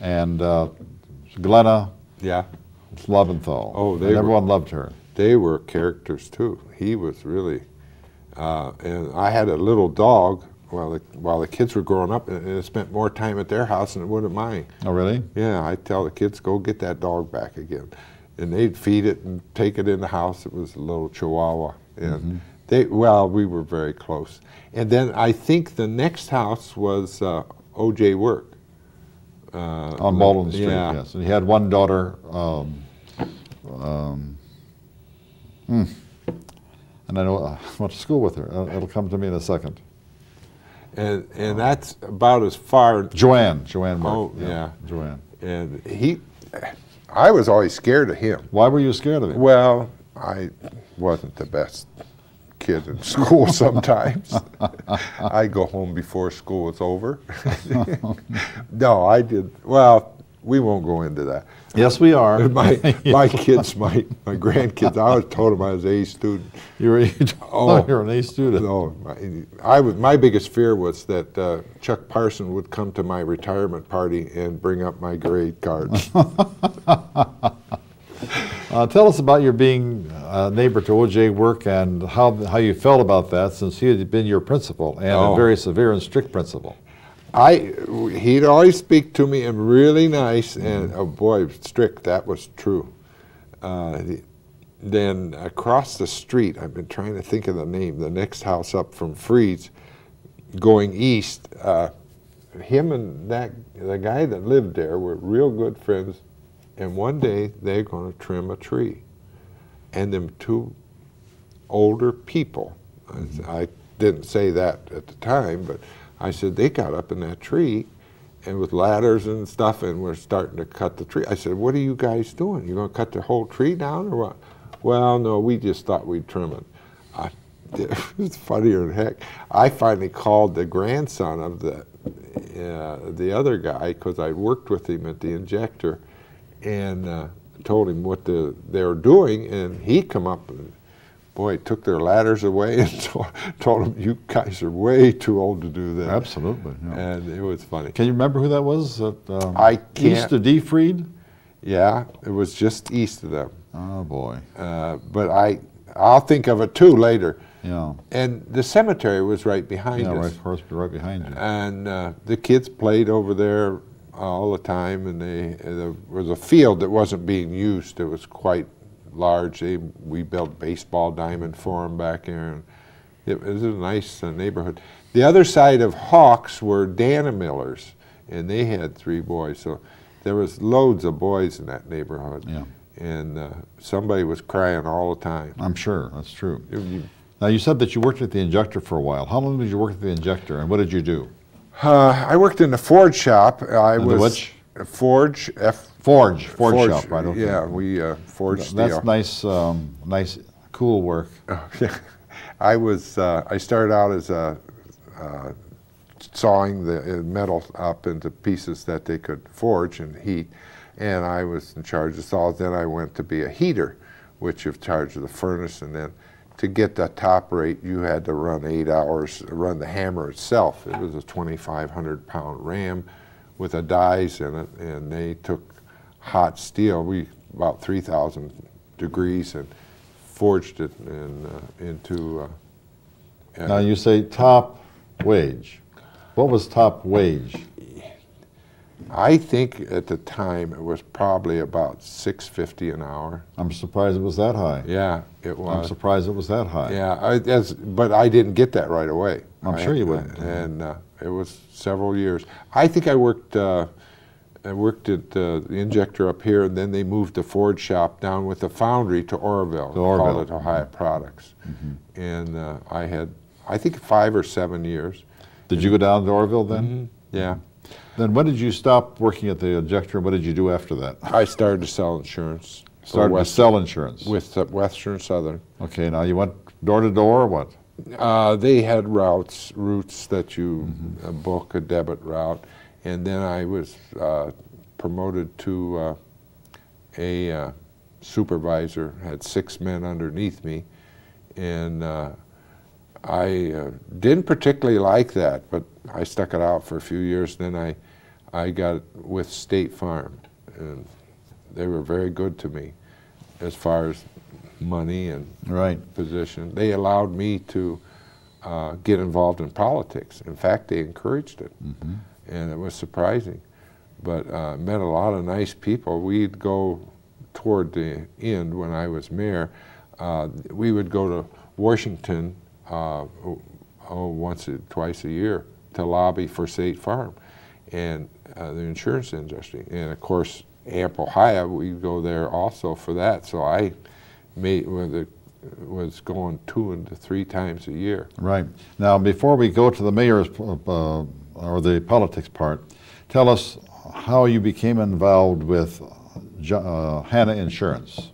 [SPEAKER 1] and uh, Glenna
[SPEAKER 2] Yeah,
[SPEAKER 1] Lobenthal.
[SPEAKER 2] Oh, they
[SPEAKER 1] and
[SPEAKER 2] were-
[SPEAKER 1] everyone loved her.
[SPEAKER 2] they were characters too. He was really, uh, and I had a little dog while the while the kids were growing up, and it spent more time at their house than it would at mine.
[SPEAKER 1] Oh, really?
[SPEAKER 2] Yeah, I tell the kids, go get that dog back again. And they'd feed it and take it in the house. It was a little chihuahua. And they, well, we were very close. And then I think the next house was uh, O.J. Work. Uh,
[SPEAKER 1] On Baldwin Street,
[SPEAKER 2] yeah.
[SPEAKER 1] yes. And he had one daughter, um, um, hmm. and I know uh, I went to school with her. Uh, it'll come to me in a second.
[SPEAKER 2] And, and that's about as far.
[SPEAKER 1] Joanne, Joanne Mark.
[SPEAKER 2] Oh, yeah.
[SPEAKER 1] Joanne.
[SPEAKER 2] And he, I was always scared of him.
[SPEAKER 1] Why were you scared of him?
[SPEAKER 2] Well, I wasn't the best kid in school sometimes. I go home before school was over. no, I did. Well, we won't go into that.
[SPEAKER 1] Yes, we are.
[SPEAKER 2] My my kids, my my grandkids. I always told them I was a student.
[SPEAKER 1] you were,
[SPEAKER 2] Oh.
[SPEAKER 1] you're an A student.
[SPEAKER 2] No, my- I was. My biggest fear was that uh, Chuck Parson would come to my retirement party and bring up my grade cards.
[SPEAKER 1] Uh, tell us about your being a neighbor to O.J. Work and how how you felt about that, since he had been your principal and a
[SPEAKER 2] Oh.
[SPEAKER 1] very severe and strict principal.
[SPEAKER 2] I he'd always speak to me and really nice and oh boy strict that was true. Uh, then across the street, I've been trying to think of the name. The next house up from Freed's, going east. Uh, him and that the guy that lived there were real good friends, and one day they're going to trim a tree, and them two older people. I, I didn't say that at the time, but I said they got up in that tree and with ladders and stuff and we're starting to cut the tree. I said, What are you guys doing? You gonna cut the whole tree down or what? Well, no, we just thought we'd trim it. I, it's funnier than heck. I finally called the grandson of the uh, the other guy because I worked with him at the injector, and uh, told him what the they were doing, and he come up and boy took their ladders away and told, them, "You guys are way too old to do that."
[SPEAKER 1] Absolutely. yeah.
[SPEAKER 2] And it was funny.
[SPEAKER 1] Can you remember who that was? At, um,
[SPEAKER 2] I
[SPEAKER 1] East
[SPEAKER 2] can't-
[SPEAKER 1] of D. Freed?
[SPEAKER 2] Yeah, it was just east of them.
[SPEAKER 1] Oh boy.
[SPEAKER 2] Uh, but I, I'll think of it too later.
[SPEAKER 1] Yeah.
[SPEAKER 2] And the cemetery was right behind
[SPEAKER 1] Yeah,
[SPEAKER 2] us.
[SPEAKER 1] right, of course, right behind you.
[SPEAKER 2] and uh, the kids played over there all the time and they there was a field that wasn't being used it was quite large. They, we built baseball diamond for them back there. And it was a nice uh, neighborhood. The other side of Hawks were Dana Millers, and they had three boys. So there was loads of boys in that neighborhood.
[SPEAKER 1] Yeah.
[SPEAKER 2] And uh, somebody was crying all the time.
[SPEAKER 1] I'm sure, that's true.
[SPEAKER 2] It- you-
[SPEAKER 1] Now, you said that you worked at the injector for a while. How long did you work at the injector, and what did you do?
[SPEAKER 2] Uh, I worked in the Ford shop. I was
[SPEAKER 1] which?
[SPEAKER 2] Forge F.
[SPEAKER 1] Forge, Forge, shop, right? okay.
[SPEAKER 2] Yeah, we uh, forged steel.
[SPEAKER 1] That's nice, um, nice, cool work.
[SPEAKER 2] I was. Uh, I started out as a uh, sawing the uh, metal up into pieces that they could forge and heat, and I was in charge of saws. Then I went to be a heater, which in charge of the furnace, and then to get the top rate, you had to run eight hours, run the hammer itself. It was a 2,500 pound ram with a dies in it, and they took hot steel. We about 3,000 degrees and forged it in, uh, into. Uh,
[SPEAKER 1] Now, you say top wage. What was top wage?
[SPEAKER 2] I think at the time it was probably about 650 an hour.
[SPEAKER 1] I'm surprised it was that high.
[SPEAKER 2] Yeah, it was.
[SPEAKER 1] I'm surprised it was that high.
[SPEAKER 2] Yeah, I, as, but I didn't get that right away.
[SPEAKER 1] I'm
[SPEAKER 2] I-
[SPEAKER 1] sure you wouldn't.
[SPEAKER 2] And uh, it was several years. I think I worked. Uh, I worked at uh, the injector up here, and then they moved the Ford shop down with the foundry to Orrville.
[SPEAKER 1] To Orrville.
[SPEAKER 2] Called it Ohio Products. And uh, I had, I think, five or seven years.
[SPEAKER 1] Did you go down to Orrville then?
[SPEAKER 2] Mm-hmm. Yeah.
[SPEAKER 1] Then when did you stop working at the injector? and What did you do after that?
[SPEAKER 2] I started to sell insurance.
[SPEAKER 1] Started to sell insurance.
[SPEAKER 2] with uh, Western Southern.
[SPEAKER 1] Okay, now you went door to door or what?
[SPEAKER 2] Uh, they had routes, routes that you uh, book a debit route, and then I was uh, promoted to uh, a uh, supervisor. Had six men underneath me, and uh, I uh, didn't particularly like that, but I stuck it out for a few years. Then I, I got with State Farm, and they were very good to me, as far as money and
[SPEAKER 1] Right.
[SPEAKER 2] position. They allowed me to uh, get involved in politics. In fact, they encouraged it, and it was surprising. But uh, met a lot of nice people. We'd go toward the end when I was mayor. Uh, we would go to Washington uh, oh, once or twice a year to lobby for State Farm and uh, the insurance industry. And of course, AMP Ohio, we'd go there also for that. So I made was going two and three times a year.
[SPEAKER 1] Right. Now, before we go to the mayor's uh, or the politics part, tell us how you became involved with Jo- uh, Hanna Insurance.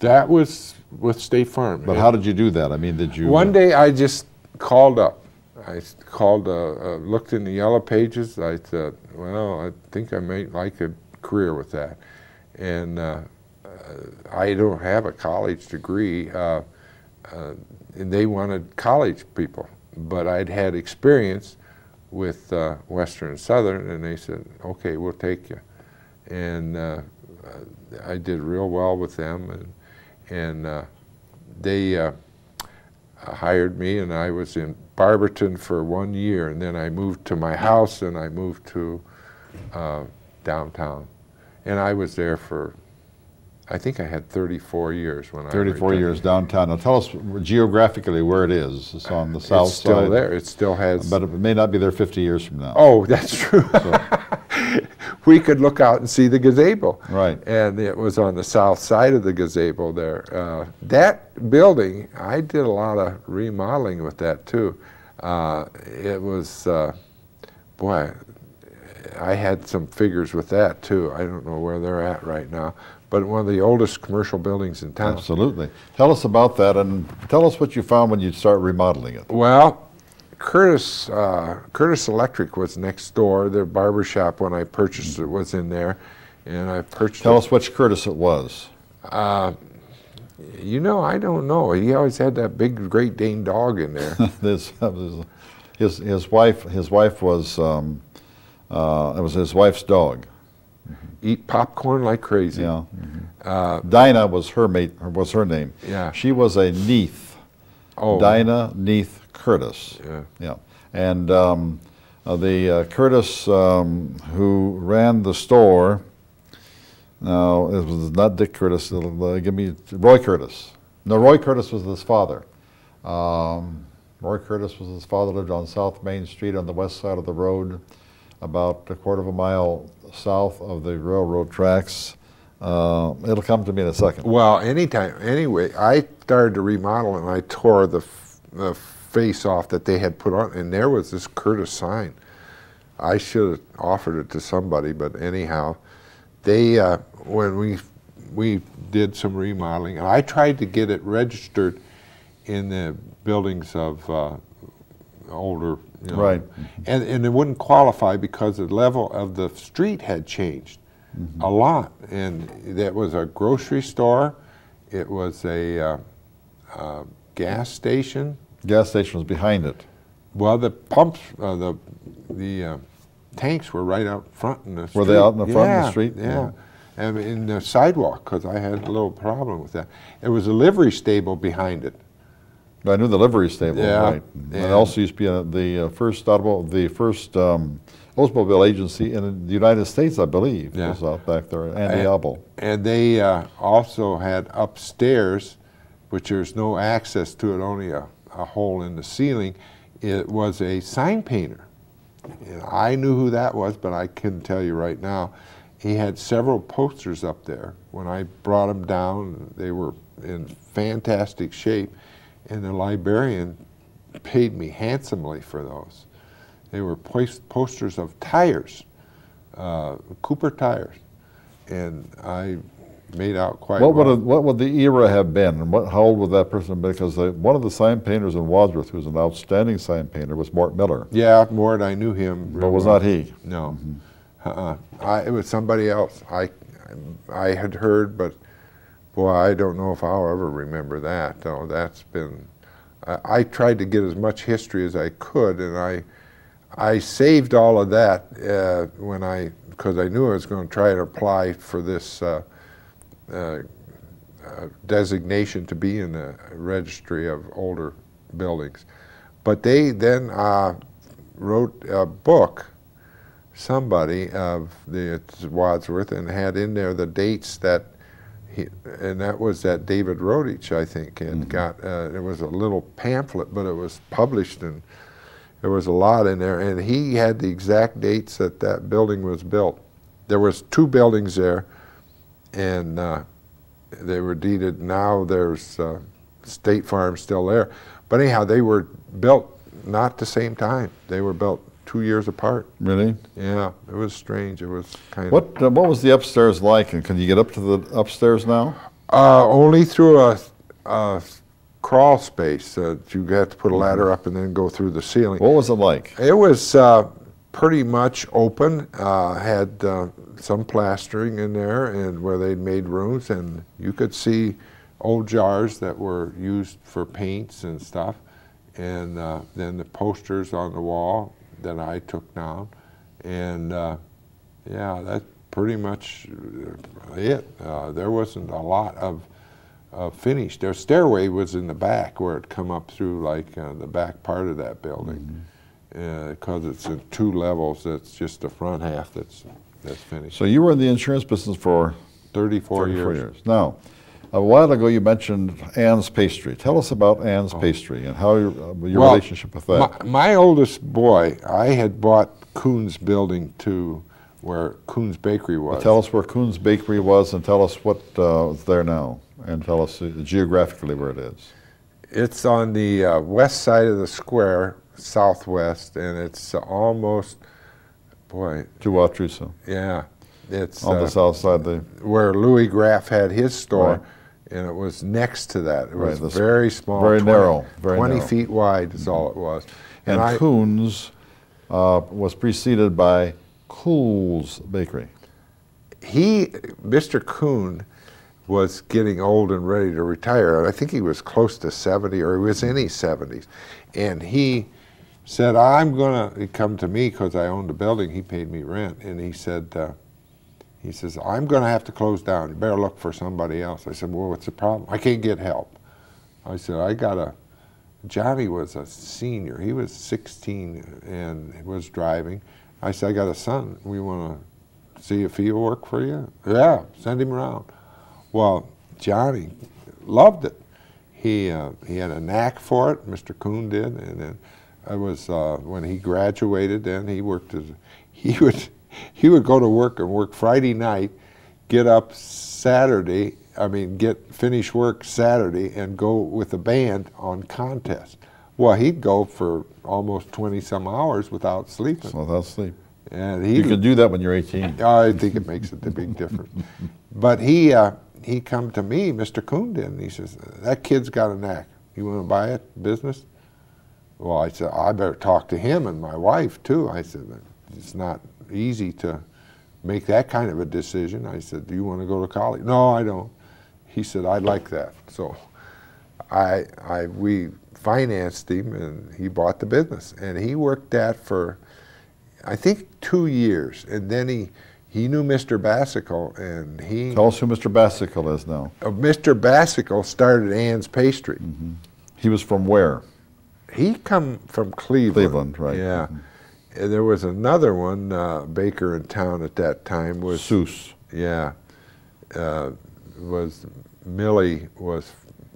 [SPEAKER 2] That was with State Farm.
[SPEAKER 1] But how did you do that? I mean, did you?
[SPEAKER 2] One day I just called up. I called, uh, uh, looked in the yellow pages. I said, well, I think I might like a career with that. And uh, uh, I don't have a college degree. Uh, uh, and they wanted college people. But I'd had experience with uh, Western and Southern, and they said, okay, we'll take you. And uh, uh, I did real well with them. And, and uh, they uh, hired me, and I was in Barberton for one year, and then I moved to my house, and I moved to uh, downtown, and I was there for, I think I had 34 years when I
[SPEAKER 1] 34 years downtown. Now, tell us geographically where it is. It's on the south side.
[SPEAKER 2] It's still
[SPEAKER 1] side.
[SPEAKER 2] there. It still has.
[SPEAKER 1] But it may not be there 50 years from now.
[SPEAKER 2] Oh, that's true. we could look out and see the gazebo.
[SPEAKER 1] Right.
[SPEAKER 2] And it was on the south side of the gazebo there. Uh, that building, I did a lot of remodeling with that too. Uh, it was, uh, boy, I had some figures with that too. I don't know where they're at right now, but one of the oldest commercial buildings in town.
[SPEAKER 1] Absolutely. Tell us about that and tell us what you found when you start remodeling it.
[SPEAKER 2] Well, Curtis uh, Curtis Electric was next door. Their barber shop when I purchased it was in there, and I purchased.
[SPEAKER 1] Tell
[SPEAKER 2] it.
[SPEAKER 1] us which Curtis it was.
[SPEAKER 2] You know, I don't know. He always had that big Great Dane dog in there.
[SPEAKER 1] This, his, his wife his wife was um, uh, it was his wife's dog.
[SPEAKER 2] Eat popcorn like crazy.
[SPEAKER 1] Yeah. Dinah was her mate was her name.
[SPEAKER 2] Yeah.
[SPEAKER 1] She was a Neath.
[SPEAKER 2] Oh.
[SPEAKER 1] Dinah Neath Curtis.
[SPEAKER 2] Yeah.
[SPEAKER 1] Yeah. And um, uh, the uh, Curtis um, who ran the store No, it was not Dick Curtis. Uh, give me Roy Curtis. No, Roy Curtis was his father. Um, Roy Curtis was his father lived on South Main Street on the west side of the road, about a quarter of a mile south of the railroad tracks. Uh, it'll come to me in a second.
[SPEAKER 2] Well, anytime, anyway, I started to remodel and I tore the, the face off that they had put on, and there was this Curtis sign. I should have offered it to somebody, but anyhow, they uh, when we we did some remodeling, and I tried to get it registered in the buildings of uh, older, you know,
[SPEAKER 1] Right.
[SPEAKER 2] and and it wouldn't qualify because the level of the street had changed a lot, and that was a grocery store, it was a uh, uh, gas station.
[SPEAKER 1] Gas station was behind it.
[SPEAKER 2] Well, the pumps, uh, the the uh, tanks were right out front in the street.
[SPEAKER 1] Were they out in the front of the street?
[SPEAKER 2] Yeah,
[SPEAKER 1] Oh.
[SPEAKER 2] and in the sidewalk because I had a little problem with that. It was a livery stable behind it.
[SPEAKER 1] I knew the livery stable,
[SPEAKER 2] Yeah,
[SPEAKER 1] right. And it also used to be uh, the uh, first automobile, the first um, Oldsmobile agency in the United States, I believe,
[SPEAKER 2] Yeah.
[SPEAKER 1] was out back there, Andy
[SPEAKER 2] And-
[SPEAKER 1] Albel.
[SPEAKER 2] And they uh, also had upstairs, which there's no access to it, only a, a hole in the ceiling. It was a sign painter. And I knew who that was, but I couldn't tell you right now. He had several posters up there. When I brought them down, they were in fantastic shape, and the librarian paid me handsomely for those. They were post- posters of tires, uh, Cooper tires, and I made out quite
[SPEAKER 1] What would,
[SPEAKER 2] well.
[SPEAKER 1] have, what would the era have been, and what, how old would that person have been? Because the, one of the sign painters in Wadsworth, who was an outstanding sign painter, was Mort Miller,
[SPEAKER 2] yeah, Mort, I knew him.
[SPEAKER 1] but was
[SPEAKER 2] well.
[SPEAKER 1] not he.
[SPEAKER 2] No, uh-uh. I, it was somebody else. I, I had heard, but boy, I don't know if I'll ever remember that. That's been. I, I tried to get as much history as I could, and I, I saved all of that uh, when I, because I knew I was going to try to apply for this uh, uh, uh, designation to be in the registry of older buildings. But they then uh, wrote a book somebody of the Wadsworth and had in there the dates that he, and that was that David Rodich, I think, had got. Uh, it was a little pamphlet, but it was published, and there was a lot in there. And he had the exact dates that that building was built. There was two buildings there, and uh, they were deeded. Now there's uh, State Farm still there, but anyhow, they were built not the same time. They were built two years apart.
[SPEAKER 1] Really?
[SPEAKER 2] Yeah, it was strange. It was kind of
[SPEAKER 1] What, uh, what was the upstairs like, and can you get up to the upstairs now?
[SPEAKER 2] uh, only through a, a crawl space. Uh, you had to put a ladder up and then go through the ceiling.
[SPEAKER 1] What was it like?
[SPEAKER 2] It was uh, pretty much open. Uh, had uh, some plastering in there, and where they'd made rooms, and you could see old jars that were used for paints and stuff, and uh, then the posters on the wall that I took down, and uh, yeah, that's pretty much uh, it. Uh, there wasn't a lot of uh, finished. Their stairway was in the back where it come up through like uh, the back part of that building because it's in two levels. It's just the front half that's that's finished.
[SPEAKER 1] So you were in the insurance business for
[SPEAKER 2] 34,
[SPEAKER 1] 34
[SPEAKER 2] years.
[SPEAKER 1] years. Now, a while ago you mentioned Ann's Pastry. Tell us about Ann's Pastry and how your, uh, your
[SPEAKER 2] Oh. Well,
[SPEAKER 1] relationship with that.
[SPEAKER 2] My, my oldest boy, I had bought Coon's building to where Coon's Bakery was.
[SPEAKER 1] Tell us where Coon's Bakery was and tell us what uh, is there now and tell us uh, geographically where it is.
[SPEAKER 2] It's on the uh, west side of the square, southwest, and it's uh, almost, boy,
[SPEAKER 1] To Wautrisa,
[SPEAKER 2] yeah, it's
[SPEAKER 1] on
[SPEAKER 2] uh,
[SPEAKER 1] the south side. The,
[SPEAKER 2] where Louis Graff had his store,
[SPEAKER 1] Right.
[SPEAKER 2] And it was next to that. It
[SPEAKER 1] Right,
[SPEAKER 2] was very small,
[SPEAKER 1] very
[SPEAKER 2] 20
[SPEAKER 1] narrow, very
[SPEAKER 2] 20
[SPEAKER 1] narrow.
[SPEAKER 2] feet wide is all it was.
[SPEAKER 1] and
[SPEAKER 2] I,
[SPEAKER 1] Coon's uh, was preceded by Cool's Bakery.
[SPEAKER 2] he, Mr. Coon, was getting old and ready to retire. I think he was close to 70 or he was in his 70s. And he said, I'm going to come to me because I owned the building. He paid me rent. And he said, uh, he says, I'm going to have to close down. You better look for somebody else. I said, well, what's the problem? I can't get help. I said, I got a, Johnny was a senior. He was 16 and was driving. I said, I got a son. We want to see if he'll work for you. Yeah, send him around. Well, Johnny loved it. He uh, he had a knack for it. Mr. Kuhn did, and then I was uh, when he graduated. Then he worked as he would he would go to work and work Friday night, get up Saturday. I mean, get finish work Saturday and go with the band on contest. Well, he'd go for almost 20 some hours without sleeping.
[SPEAKER 1] Without sleep.
[SPEAKER 2] And he
[SPEAKER 1] You can do that when you're 18.
[SPEAKER 2] I think it makes a big difference. But he uh, he come to me, Mr. Did, and he says, that kid's got a knack. You want to buy it, business? Well, I said, I better talk to him and my wife too. I said, it's not easy to make that kind of a decision. I said, do you want to go to college? No, I don't. He said, I'd like that. So I, I, we financed him and he bought the business. And he worked that for, I think, two years. And then he, he knew Mr. Bassicle and he,
[SPEAKER 1] Tell us who Mr. Bassicle is now.
[SPEAKER 2] uh, Mr. Bassicle started Ann's Pastry.
[SPEAKER 1] He was from where?
[SPEAKER 2] He come from Cleveland.
[SPEAKER 1] Cleveland, right.
[SPEAKER 2] Yeah. And there was another one, uh, baker in town at that time was,
[SPEAKER 1] Seuss.
[SPEAKER 2] yeah, uh, was Millie was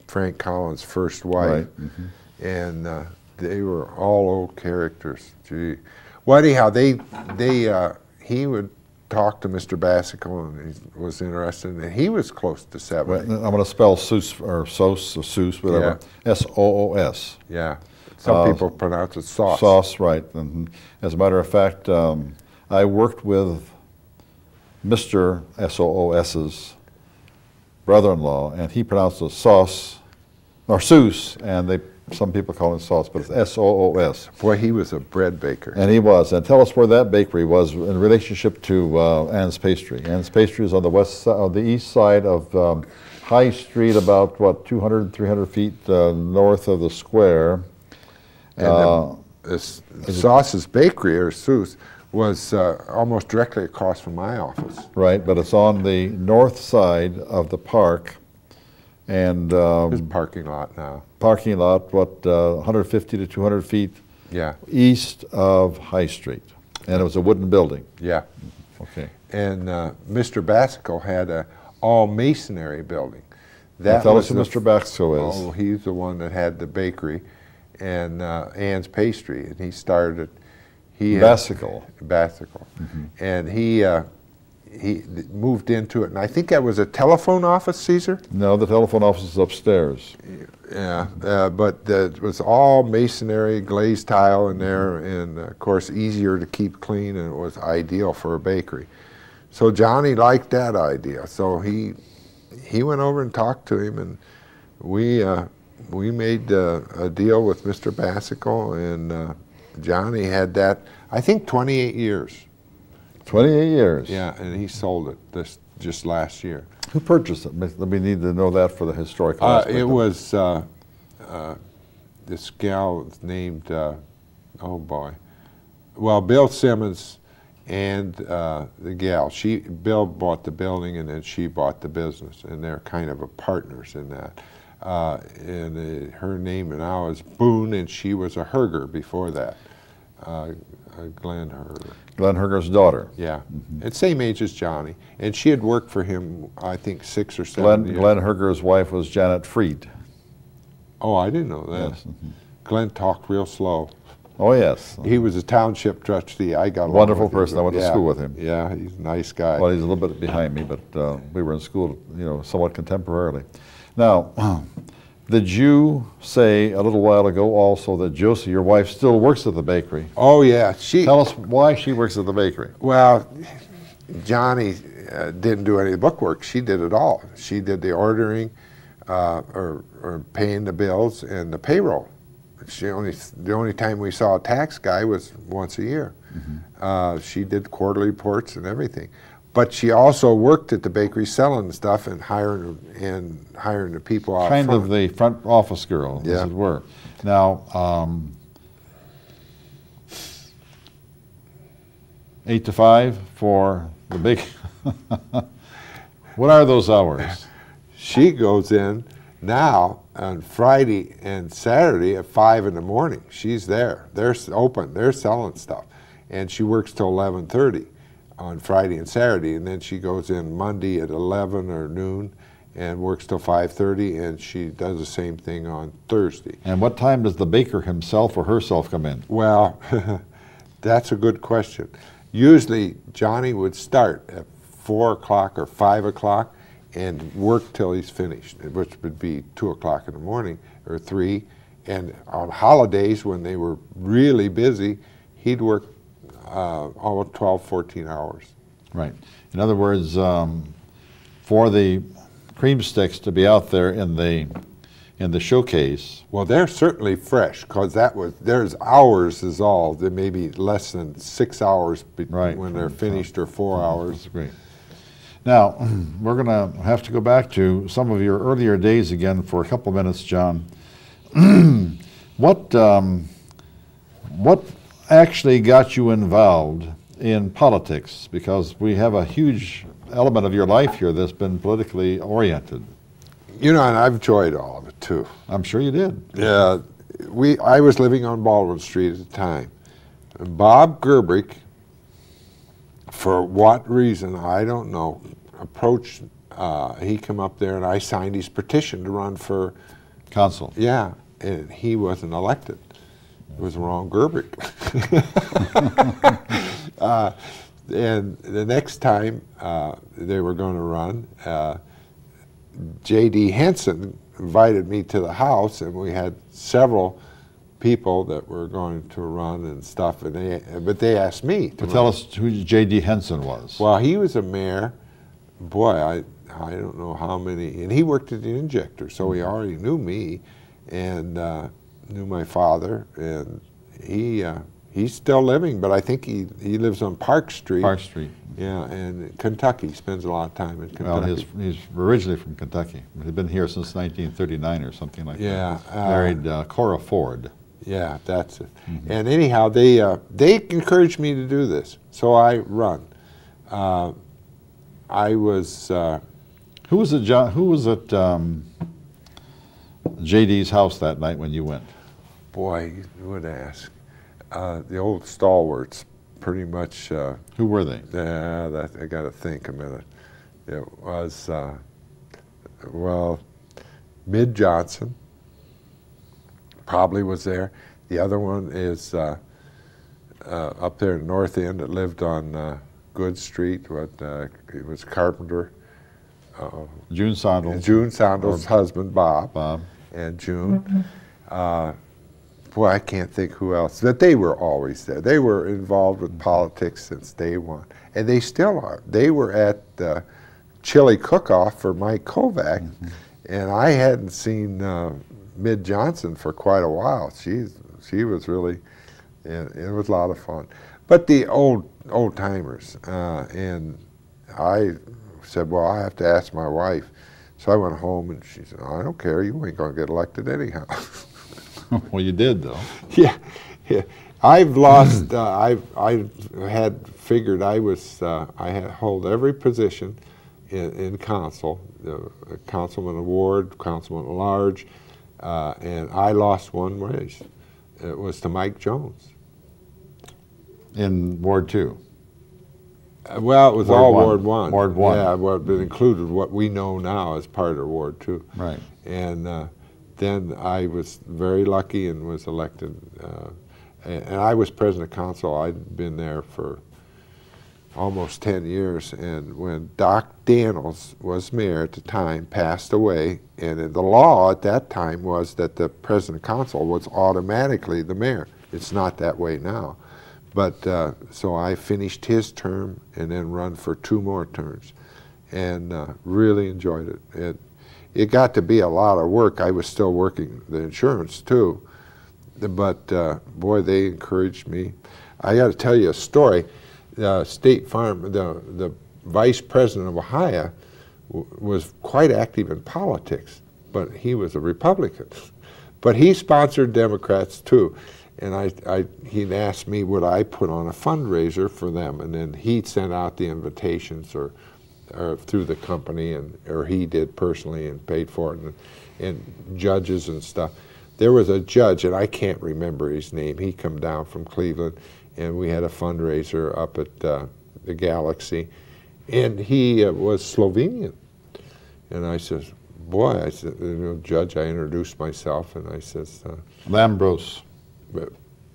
[SPEAKER 2] Frank Collins' first wife.
[SPEAKER 1] Right. mhm.
[SPEAKER 2] and uh, they were all old characters. Gee. Well, anyhow, they they uh, he would talk to Mr. Bassicle and he was interested, and he was close to
[SPEAKER 1] Right,
[SPEAKER 2] seventy.
[SPEAKER 1] I'm going to spell Seuss or Sos or Seuss, whatever. S O O S.
[SPEAKER 2] Yeah, some
[SPEAKER 1] Uh,
[SPEAKER 2] people pronounce it sauce.
[SPEAKER 1] Sauce, right. mhm. As a matter of fact, um, I worked with Mr. SOOS's brother-in-law, and he pronounced it sauce, or Seuss, and they some people call it sauce, but it's S-O-O-S.
[SPEAKER 2] Boy, he was a bread baker.
[SPEAKER 1] And he was. And tell us where that bakery was in relationship to uh, Ann's Pastry. Ann's Pastry is on the west, on the east side of um, High Street, about what 200, 300 feet uh, north of the square.
[SPEAKER 2] And
[SPEAKER 1] Uh,
[SPEAKER 2] Sauce's Bakery or Seuss was uh, almost directly across from my office.
[SPEAKER 1] Right, but it's on the north side of the park and um,
[SPEAKER 2] parking lot now.
[SPEAKER 1] parking lot, what, uh, 150 to 200 feet
[SPEAKER 2] Yeah,
[SPEAKER 1] east of High Street. And it was a wooden building.
[SPEAKER 2] yeah.
[SPEAKER 1] Okay.
[SPEAKER 2] And uh, Mr. Bassicle had a all masonry building.
[SPEAKER 1] Now tell us who Mr. Baxo is.
[SPEAKER 2] Oh, he's the one that had the bakery and uh, Ann's Pastry, and he started. He had-
[SPEAKER 1] Bassicle.
[SPEAKER 2] Bassicle,
[SPEAKER 1] Mm-hmm.
[SPEAKER 2] and he uh, he moved into it, and I think that was a telephone office, Caesar.
[SPEAKER 1] No, the telephone office is upstairs.
[SPEAKER 2] Yeah, uh, but uh, it was all masonry, glazed tile in there, and uh, of course easier to keep clean, and it was ideal for a bakery. So Johnny liked that idea, so he he went over and talked to him, and we uh, we made uh, a deal with Mr. Bassicle, and uh, Johnny had that I think 28 years.
[SPEAKER 1] 28 years.
[SPEAKER 2] Yeah, and he sold it this just last year.
[SPEAKER 1] Who purchased it? We need to know that for the historical
[SPEAKER 2] Uh, it was uh, uh, this gal named uh, oh boy, well Bill Simmons and uh, the gal. She Bill bought the building and then she bought the business, and they're kind of a partners in that. Uh, and uh, her name now is Boone, and she was a Herger before that. Uh, uh, Glenn Herger.
[SPEAKER 1] Glenn Herger's daughter.
[SPEAKER 2] Yeah, and same age as Johnny, and she had worked for him, I think, six or seven
[SPEAKER 1] Glenn,
[SPEAKER 2] years.
[SPEAKER 1] Glenn Herger's wife was Janet Freed.
[SPEAKER 2] Oh, I didn't know that.
[SPEAKER 1] Yes. mhm.
[SPEAKER 2] Glenn talked real slow.
[SPEAKER 1] Oh, yes.
[SPEAKER 2] He was a township trustee. I got
[SPEAKER 1] Wonderful
[SPEAKER 2] with him.
[SPEAKER 1] person. I went to
[SPEAKER 2] Yeah.
[SPEAKER 1] school with him.
[SPEAKER 2] Yeah, he's a nice guy.
[SPEAKER 1] Well, he's a little bit behind me, but uh, we were in school, you know, somewhat contemporarily. Now, did you say a little while ago also that Josie, your wife, still works at the bakery?
[SPEAKER 2] oh yeah, she.
[SPEAKER 1] Tell us why she works at the bakery.
[SPEAKER 2] Well, Johnny uh, didn't do any of the bookwork. She did it all. She did the ordering, uh, or, or paying the bills and the payroll. She only the only time we saw a tax guy was once a year. Uh, she did quarterly reports and everything, but she also worked at the bakery selling stuff and hiring and hiring the people out
[SPEAKER 1] Kind
[SPEAKER 2] front.
[SPEAKER 1] of the front office girl, as it were. Now, um, eight to five for the big. what are those hours?
[SPEAKER 2] She goes in now on Friday and Saturday at five in the morning. She's there. They're open. They're selling stuff, and she works till eleven thirty. On Friday and Saturday, and then she goes in Monday at 11 or noon and works till 5.30, and she does the same thing on Thursday.
[SPEAKER 1] And what time does the baker himself or herself come in?
[SPEAKER 2] Well, that's a good question. Usually Johnny would start at 4 o'clock or 5 o'clock and work till he's finished, which would be 2 o'clock in the morning or 3. And on holidays when they were really busy, he'd work uh, almost 12, 14 hours.
[SPEAKER 1] Right. In other words, um, for the cream sticks to be out there in the in the showcase.
[SPEAKER 2] Well, they're certainly fresh because that was there's hours is all. There may be less than six hours
[SPEAKER 1] right.
[SPEAKER 2] when they're finished or four hours.
[SPEAKER 1] That's great. Now we're going to have to go back to some of your earlier days again for a couple minutes, John. what um, what actually got you involved in politics? Because we have a huge element of your life here that's been politically oriented.
[SPEAKER 2] You know, and I've enjoyed all of it too.
[SPEAKER 1] I'm sure you did.
[SPEAKER 2] Yeah, we. I was living on Baldwin Street at the time. Bob Gerbrick, for what reason I don't know, approached. Uh, he came up there and I signed his petition to run for
[SPEAKER 1] consul.
[SPEAKER 2] Yeah, and he wasn't elected. It was wrong Gerbrick. uh, and the next time uh, they were going to run, uh, J.D. Henson invited me to the house, and we had several people that were going to run and stuff. And they, but they asked me. To
[SPEAKER 1] tell us who J.D. Henson was.
[SPEAKER 2] Well, he was a mayor. Boy, I I don't know how many, and he worked at the injector, so he already knew me, and uh, knew my father, and he uh, he's still living, but I think he, he lives on Park Street.
[SPEAKER 1] Park Street.
[SPEAKER 2] Yeah, and Kentucky. Spends a lot of time in Kentucky.
[SPEAKER 1] Well, he's, he's originally from Kentucky. He's been here since 1939 or something like
[SPEAKER 2] yeah,
[SPEAKER 1] that. Uh, Married uh, Cora Ford.
[SPEAKER 2] Yeah, that's it. Mm -hmm. And anyhow, they uh, they encouraged me to do this, so I run. Uh, I was. Uh,
[SPEAKER 1] who was at John, Who was at um, JD's house that night when you went?
[SPEAKER 2] Boy, you would ask uh, the old stalwarts, pretty much. Uh,
[SPEAKER 1] Who were they?
[SPEAKER 2] Yeah, that, I got to think a minute. It was, uh, well, Mid Johnson probably was there. The other one is uh, uh, up there in North End that lived on uh, Good Street. What it was Carpenter.
[SPEAKER 1] June Sondels.
[SPEAKER 2] June Sondels' husband, Bob.
[SPEAKER 1] Bob.
[SPEAKER 2] And June. Mm -hmm boy, I can't think who else, but they were always there. They were involved with politics since day one, and they still are. They were at the chili cook-off for Mike Kovac, mm -hmm. and I hadn't seen uh, Mid Johnson for quite a while. She she was really, it was a lot of fun. But the old old timers, uh, and I said, well, I have to ask my wife. So I went home, and she said, I don't care. You ain't going to get elected anyhow.
[SPEAKER 1] well, you did though.
[SPEAKER 2] Yeah, yeah. I've lost. uh, I've I had figured I was. Uh, I had hold every position in, in council, uh, councilman award, councilman at large, uh, and I lost one race. It was to Mike Jones.
[SPEAKER 1] In Ward Two.
[SPEAKER 2] Uh, well, it was Ward all
[SPEAKER 1] one.
[SPEAKER 2] Ward One.
[SPEAKER 1] Ward One.
[SPEAKER 2] Yeah, well, it included what we know now as part of Ward Two.
[SPEAKER 1] Right.
[SPEAKER 2] And uh, then I was very lucky and was elected. Uh, and, I was president of council. I'd been there for almost 10 years. And when Doc Daniels was mayor at the time, passed away, and the law at that time was that the president of council was automatically the mayor. It's not that way now. But uh, so I finished his term and then run for two more terms and uh, really enjoyed it. it it got to be a lot of work. I was still working the insurance too, but uh, boy, they encouraged me. I got to tell you a story. Uh, State Farm, the the vice president of Ohio, was quite active in politics, but he was a Republican. But he sponsored Democrats too, and I, I he'd asked me would I put on a fundraiser for them, and then he'd send out the invitations or or through the company, and or he did personally and paid for it, and, and judges and stuff. There was a judge, and I can't remember his name. He come down from Cleveland, and we had a fundraiser up at uh, the galaxy, and he uh, was Slovenian. And I says, boy, I said, you know, Judge, I introduced myself, and I says, uh,
[SPEAKER 1] Lambros.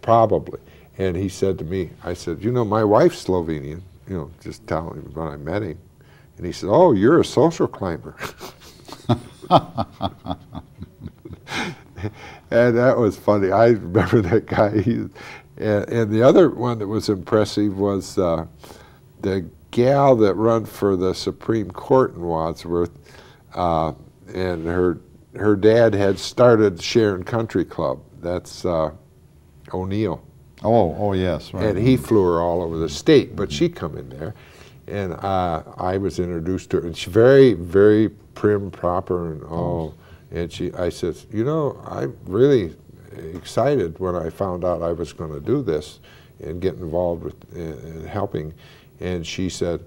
[SPEAKER 2] probably. And he said to me, I said, you know, my wife's Slovenian, you know, just telling him when I met him. And he said, oh, you're a social climber. and that was funny. I remember that guy. He, and, and the other one that was impressive was uh, the gal that run for the Supreme Court in Wadsworth, uh, and her her dad had started Sharon Country Club. That's uh, O'Neill.
[SPEAKER 1] Oh, oh yes, right.
[SPEAKER 2] And he flew her all over the state, but she come in there, and uh, I was introduced to her, and she's very, very prim, proper, and all. And she, I said, you know, I'm really excited when I found out I was going to do this and get involved with in helping. And she said,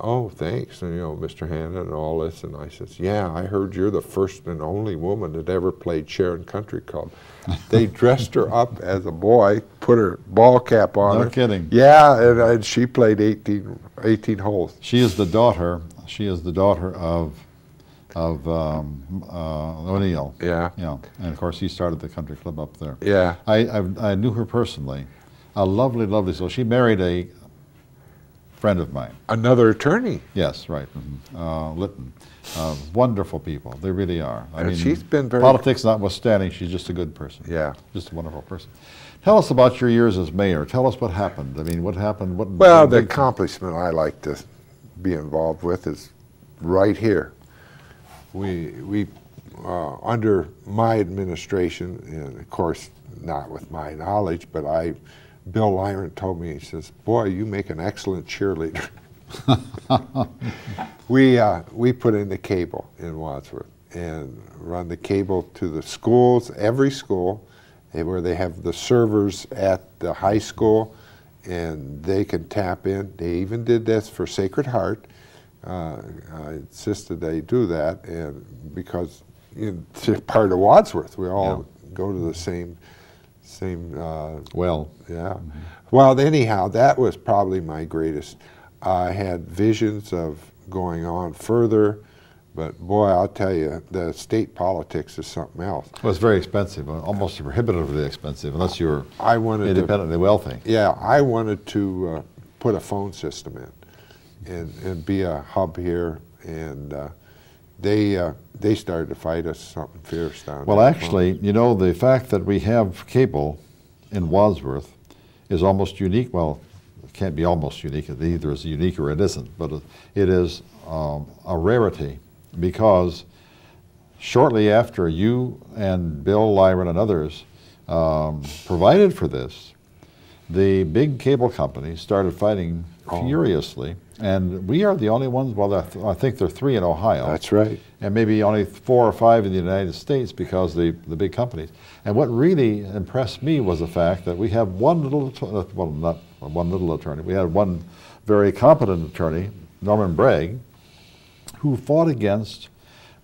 [SPEAKER 2] oh, thanks, and you know, Mr. Hanna and all this. And I says, yeah, I heard you're the first and only woman that ever played Sharon Country Club. they dressed her up as a boy, put her ball cap on
[SPEAKER 1] No
[SPEAKER 2] her.
[SPEAKER 1] kidding.
[SPEAKER 2] Yeah, and, and she played 18, 18 holes.
[SPEAKER 1] She is the daughter. She is the daughter of of um, uh, O'Neill.
[SPEAKER 2] Yeah,
[SPEAKER 1] Yeah, and of course he started the country club up there.
[SPEAKER 2] yeah.
[SPEAKER 1] I, I I knew her personally. A lovely, lovely soul. She married a friend of mine.
[SPEAKER 2] Another attorney.
[SPEAKER 1] Yes, right. mhm, Uh, Lytton. Uh, wonderful people. They really are. I
[SPEAKER 2] And
[SPEAKER 1] mean,
[SPEAKER 2] she's been very-
[SPEAKER 1] politics notwithstanding, she's just a good person.
[SPEAKER 2] Yeah.
[SPEAKER 1] Just a wonderful person. Tell us about your years as mayor. Tell us what happened. I mean, what happened? What?
[SPEAKER 2] Well,
[SPEAKER 1] what
[SPEAKER 2] the
[SPEAKER 1] big-
[SPEAKER 2] accomplishment I like to be involved with is right here. We, we uh, under my administration, and of course not with my knowledge, but I, Bill Lyron told me, he says, boy, you make an excellent cheerleader. we, uh, we put in the cable in Wadsworth and run the cable to the schools, every school, eh, where they have the servers at the high school and they can tap in. They even did this for Sacred Heart. Uh, I insisted they do that, and because you know, it's part of Wadsworth, we all go to the same, same. Uh,
[SPEAKER 1] Well,
[SPEAKER 2] yeah. Well, anyhow, that was probably my greatest. I had visions of going on further, but boy, I'll tell you, the state politics is something else.
[SPEAKER 1] it was very expensive, almost prohibitively expensive, unless you're
[SPEAKER 2] I wanted to
[SPEAKER 1] independently wealthy.
[SPEAKER 2] Yeah, I wanted to uh, put a phone system in and, and be a hub here, and uh, they uh, they started to fight us something fierce down
[SPEAKER 1] Well,
[SPEAKER 2] there.
[SPEAKER 1] actually, you know, the fact that we have cable in Wadsworth is almost unique. Well, it can't be almost unique. It either is unique or it isn't. But it- is um, a rarity because shortly after you and Bill Lyron and others um, provided for this, the big cable companies started fighting
[SPEAKER 2] Oh.
[SPEAKER 1] furiously. And we are the only ones, well, I th- I think there are three in Ohio
[SPEAKER 2] That's right.
[SPEAKER 1] And maybe only four or five in the United States because the the big companies. And what really impressed me was the fact that we have one little, uh, well, not one little attorney. We had one very competent attorney, Norman Bragg, who fought against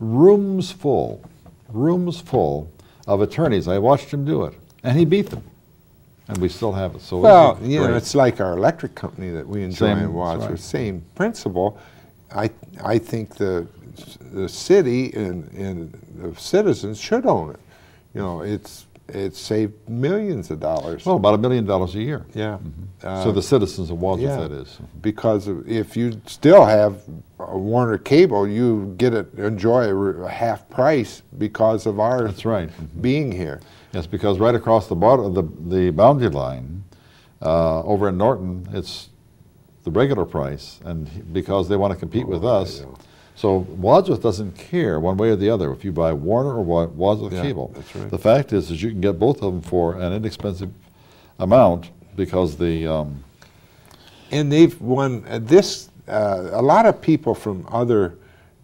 [SPEAKER 1] rooms full, rooms full of attorneys. I watched him do it, and he beat them, and we still have it. So
[SPEAKER 2] Well, you know, it's like our electric company that we enjoy
[SPEAKER 1] Same, that's
[SPEAKER 2] Wadsworth.
[SPEAKER 1] right.
[SPEAKER 2] Same principle. I I think the the city and, and the citizens should own it. You know, it's it's saved millions of dollars.
[SPEAKER 1] well about a million dollars a year.
[SPEAKER 2] yeah. Uh,
[SPEAKER 1] so the citizens of Wadsworth,
[SPEAKER 2] yeah.
[SPEAKER 1] that is.
[SPEAKER 2] because if you still have a Warner cable, you get it enjoy a, half price because of our
[SPEAKER 1] That's right.
[SPEAKER 2] being here.
[SPEAKER 1] Yes, because right across the border, the, the boundary line, uh, over in Norton, it's the regular price, and because they want to compete with
[SPEAKER 2] Oh, I
[SPEAKER 1] us.
[SPEAKER 2] know.
[SPEAKER 1] So Wadsworth doesn't care one way or the other if you buy Warner or Wadsworth
[SPEAKER 2] Yeah,
[SPEAKER 1] Cable.
[SPEAKER 2] that's right.
[SPEAKER 1] The fact is, is you can get both of them for an inexpensive amount because the um,
[SPEAKER 2] And they've won uh, this. Uh, a lot of people from other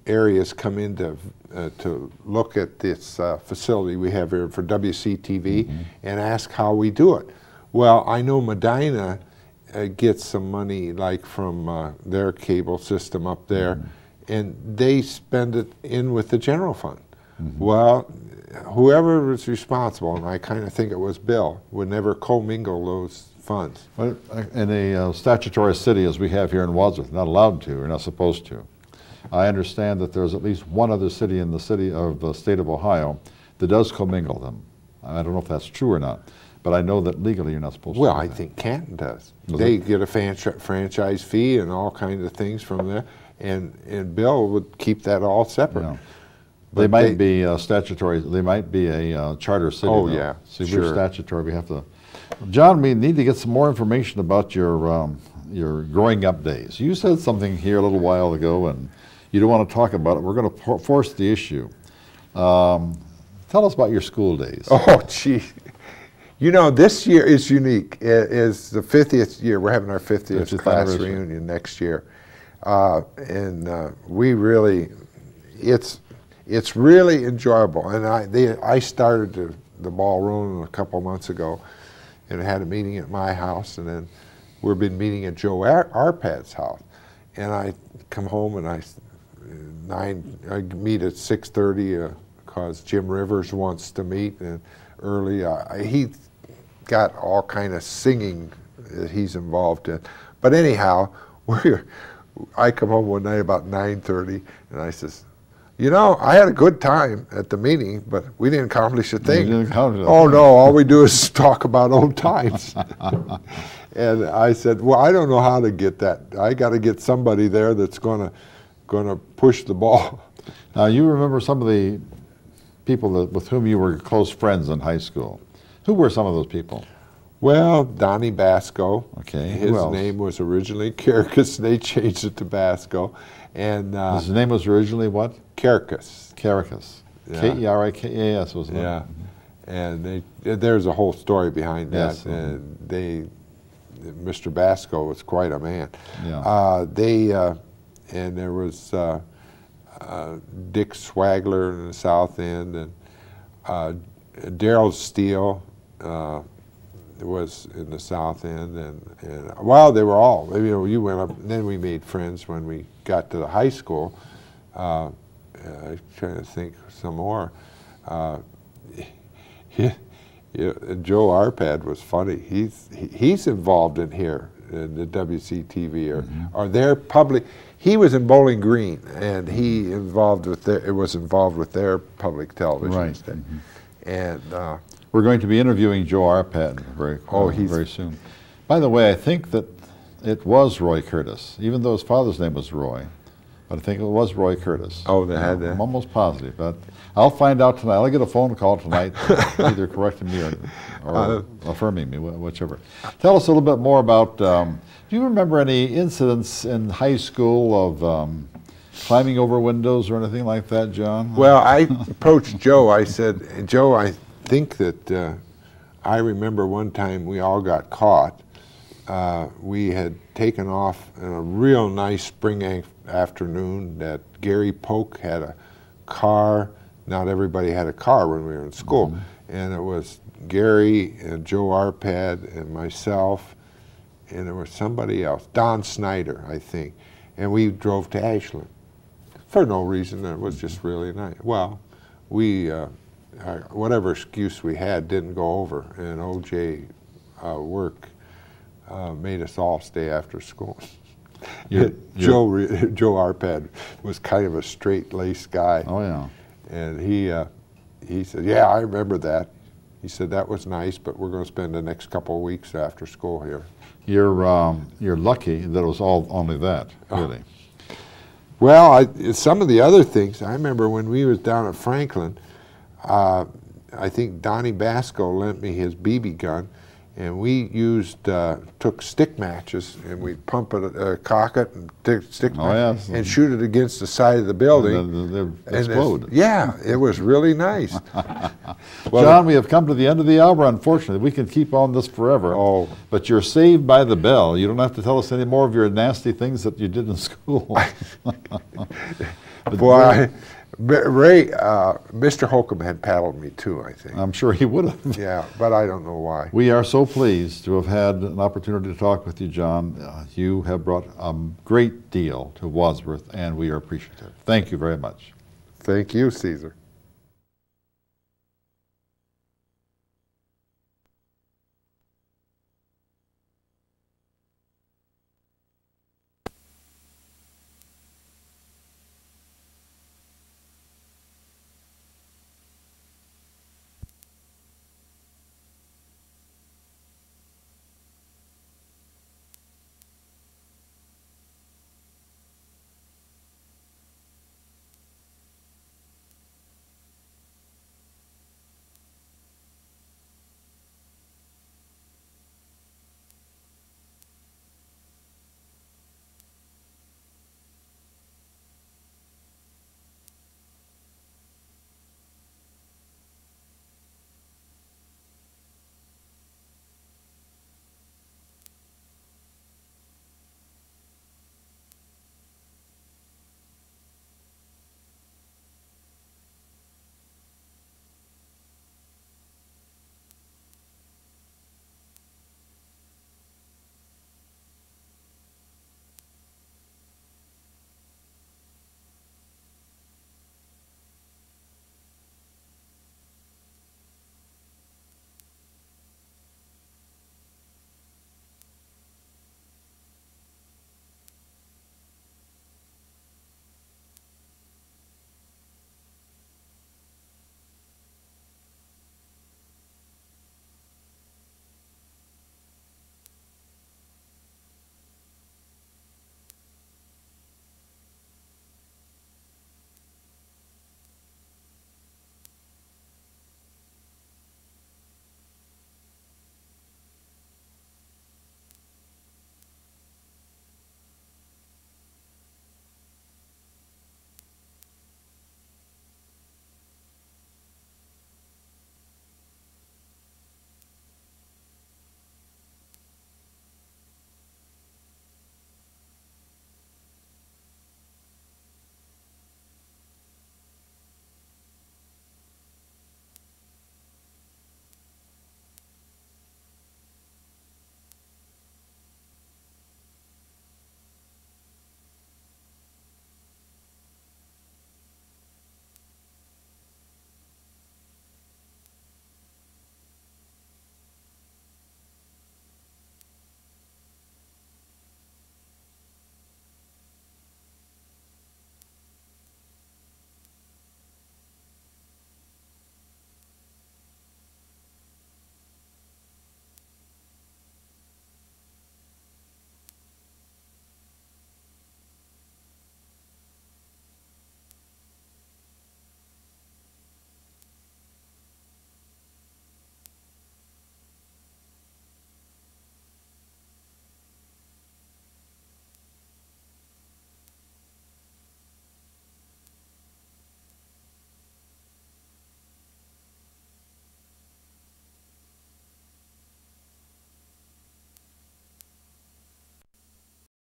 [SPEAKER 2] areas come in to, uh, to look at this uh, facility we have here for WCTV and ask how we do it. Well, I know Medina uh, gets some money like from uh, their cable system up there, and they spend it in with the general fund. Well, whoever was responsible, and I kind of think it was Bill, would never commingle those funds.
[SPEAKER 1] But in a uh, statutory city as we have here in Wadsworth, not allowed to, or not supposed to. I understand that there's at least one other city in the city of the state of Ohio that does commingle them. I don't know if that's true or not, but I know that legally you're not supposed
[SPEAKER 2] Well,
[SPEAKER 1] to. Well,
[SPEAKER 2] I think Canton does. They
[SPEAKER 1] it?
[SPEAKER 2] get a franchi- franchise fee and all kinds of things from there, and, and Bill would keep that all separate.
[SPEAKER 1] Yeah. They might
[SPEAKER 2] they-
[SPEAKER 1] be uh, statutory, they might be a uh, charter city.
[SPEAKER 2] Oh,
[SPEAKER 1] though.
[SPEAKER 2] yeah,
[SPEAKER 1] See,
[SPEAKER 2] sure.
[SPEAKER 1] we're statutory, we have to. John, we need to get some more information about your, um, your growing up days. You said something here a little while ago, and you don't want to talk about it. We're going to force the issue. Um, Tell us about your school days.
[SPEAKER 2] Oh, gee. You know, this year is unique. It is the 50th year. We're having our 50th,
[SPEAKER 1] 50th
[SPEAKER 2] class reunion next year. Uh, and uh, we really, it's, it's really enjoyable. And I, they, I started the, the ball rolling a couple months ago and had a meeting at my house. And then we've been meeting at Joe Ar- Arpad's house. And I come home and I, nine, I meet at 6.30 because Jim Rivers wants to meet and early. Uh, he got all kind of singing that he's involved in. But anyhow, we're, I come home one night about 9.30 and I says, you know, I had a good time at the meeting, but we didn't accomplish a thing.
[SPEAKER 1] accomplish
[SPEAKER 2] oh
[SPEAKER 1] thing."
[SPEAKER 2] no, all we do is talk about old times. and I said, well, I don't know how to get that. I got to get somebody there that's going to going to push the ball.
[SPEAKER 1] Now, you remember some of the people that, with whom you were close friends in high school. Who were some of those people?
[SPEAKER 2] Well, Donnie Basco.
[SPEAKER 1] Okay,
[SPEAKER 2] His name was originally Kerikas. They changed it to Basco. And uh,
[SPEAKER 1] His name was originally what?
[SPEAKER 2] Kerikas.
[SPEAKER 1] Kerikas.
[SPEAKER 2] Yeah.
[SPEAKER 1] K-E-R-I-K-A-S, wasn't it?
[SPEAKER 2] Yeah. And they, there's a whole story behind that.
[SPEAKER 1] Yes.
[SPEAKER 2] And they, Mr. Basco was quite a man.
[SPEAKER 1] Yeah.
[SPEAKER 2] Uh, they, uh, and there was uh, uh, Dick Swagler in the South End, and uh, Daryl Steele uh, was in the South End, and, and well, they were all. You know, you went up, and then we made friends when we got to the high school. Uh, I'm trying to think some more. Uh, yeah, yeah, Joe Arpad was funny. He's he, he's involved in here in the WCTV or or their public. He was in Bowling Green, and he involved with their. It was involved with their public television
[SPEAKER 1] Right.
[SPEAKER 2] station. And uh,
[SPEAKER 1] We're going to be interviewing Joe Arpad very,
[SPEAKER 2] Oh,
[SPEAKER 1] uh, very soon. By the way, I think that it was Roy Curtis, even though his father's name was Roy. But I think it was Roy Curtis.
[SPEAKER 2] Oh, they had that?
[SPEAKER 1] I'm almost positive, but I'll find out tonight. I'll get a phone call tonight, either correcting me or, or
[SPEAKER 2] Uh,
[SPEAKER 1] affirming me, whichever. Tell us a little bit more about. Um, do you remember any incidents in high school of um, climbing over windows or anything like that, John?
[SPEAKER 2] Well, I approached Joe. I said, Joe, I think that uh, I remember one time we all got caught. Uh, we had taken off in a real nice spring af- afternoon that Gary Polk had a car. Not everybody had a car when we were in school. And it was Gary and Joe Arpad and myself and there was somebody else, Don Snyder, I think. And we drove to Ashland for no reason. It was just really nice. Well, we, uh, our- whatever excuse we had, didn't go over, and OJ uh, work uh, made us all stay after school.
[SPEAKER 1] You're-
[SPEAKER 2] Joe Joe Arpad was kind of a straight-laced guy,
[SPEAKER 1] Oh yeah.
[SPEAKER 2] and he uh, he said, "Yeah, I remember that." He said that was nice, but we're going to spend the next couple of weeks after school here.
[SPEAKER 1] You're um, you're lucky that it was all only that,
[SPEAKER 2] Oh.
[SPEAKER 1] really.
[SPEAKER 2] Well, I, some of the other things, I remember when we was down at Franklin, uh, I think Donnie Basco lent me his BB gun, and we used, uh, took stick matches, and we'd pump it, uh, cock it, and take stick
[SPEAKER 1] Oh,
[SPEAKER 2] match, and shoot it against the side of the building.
[SPEAKER 1] They- they- they
[SPEAKER 2] and
[SPEAKER 1] explode.
[SPEAKER 2] Yeah, it was really nice. Well,
[SPEAKER 1] John, we have come to the end of the hour, unfortunately. We can keep on this forever.
[SPEAKER 2] Oh.
[SPEAKER 1] But you're saved by the bell. You don't have to tell us any more of your nasty things that you did in school. But
[SPEAKER 2] Boy, Ray, uh, Mr. Holcomb had paddled me too, I think.
[SPEAKER 1] I'm sure he would have.
[SPEAKER 2] Yeah, but I don't know why.
[SPEAKER 1] We are so pleased to have had an opportunity to talk with you, John. Uh, you have brought a great deal to Wadsworth, and we are appreciative. Thank you very much.
[SPEAKER 2] Thank you, Caesar.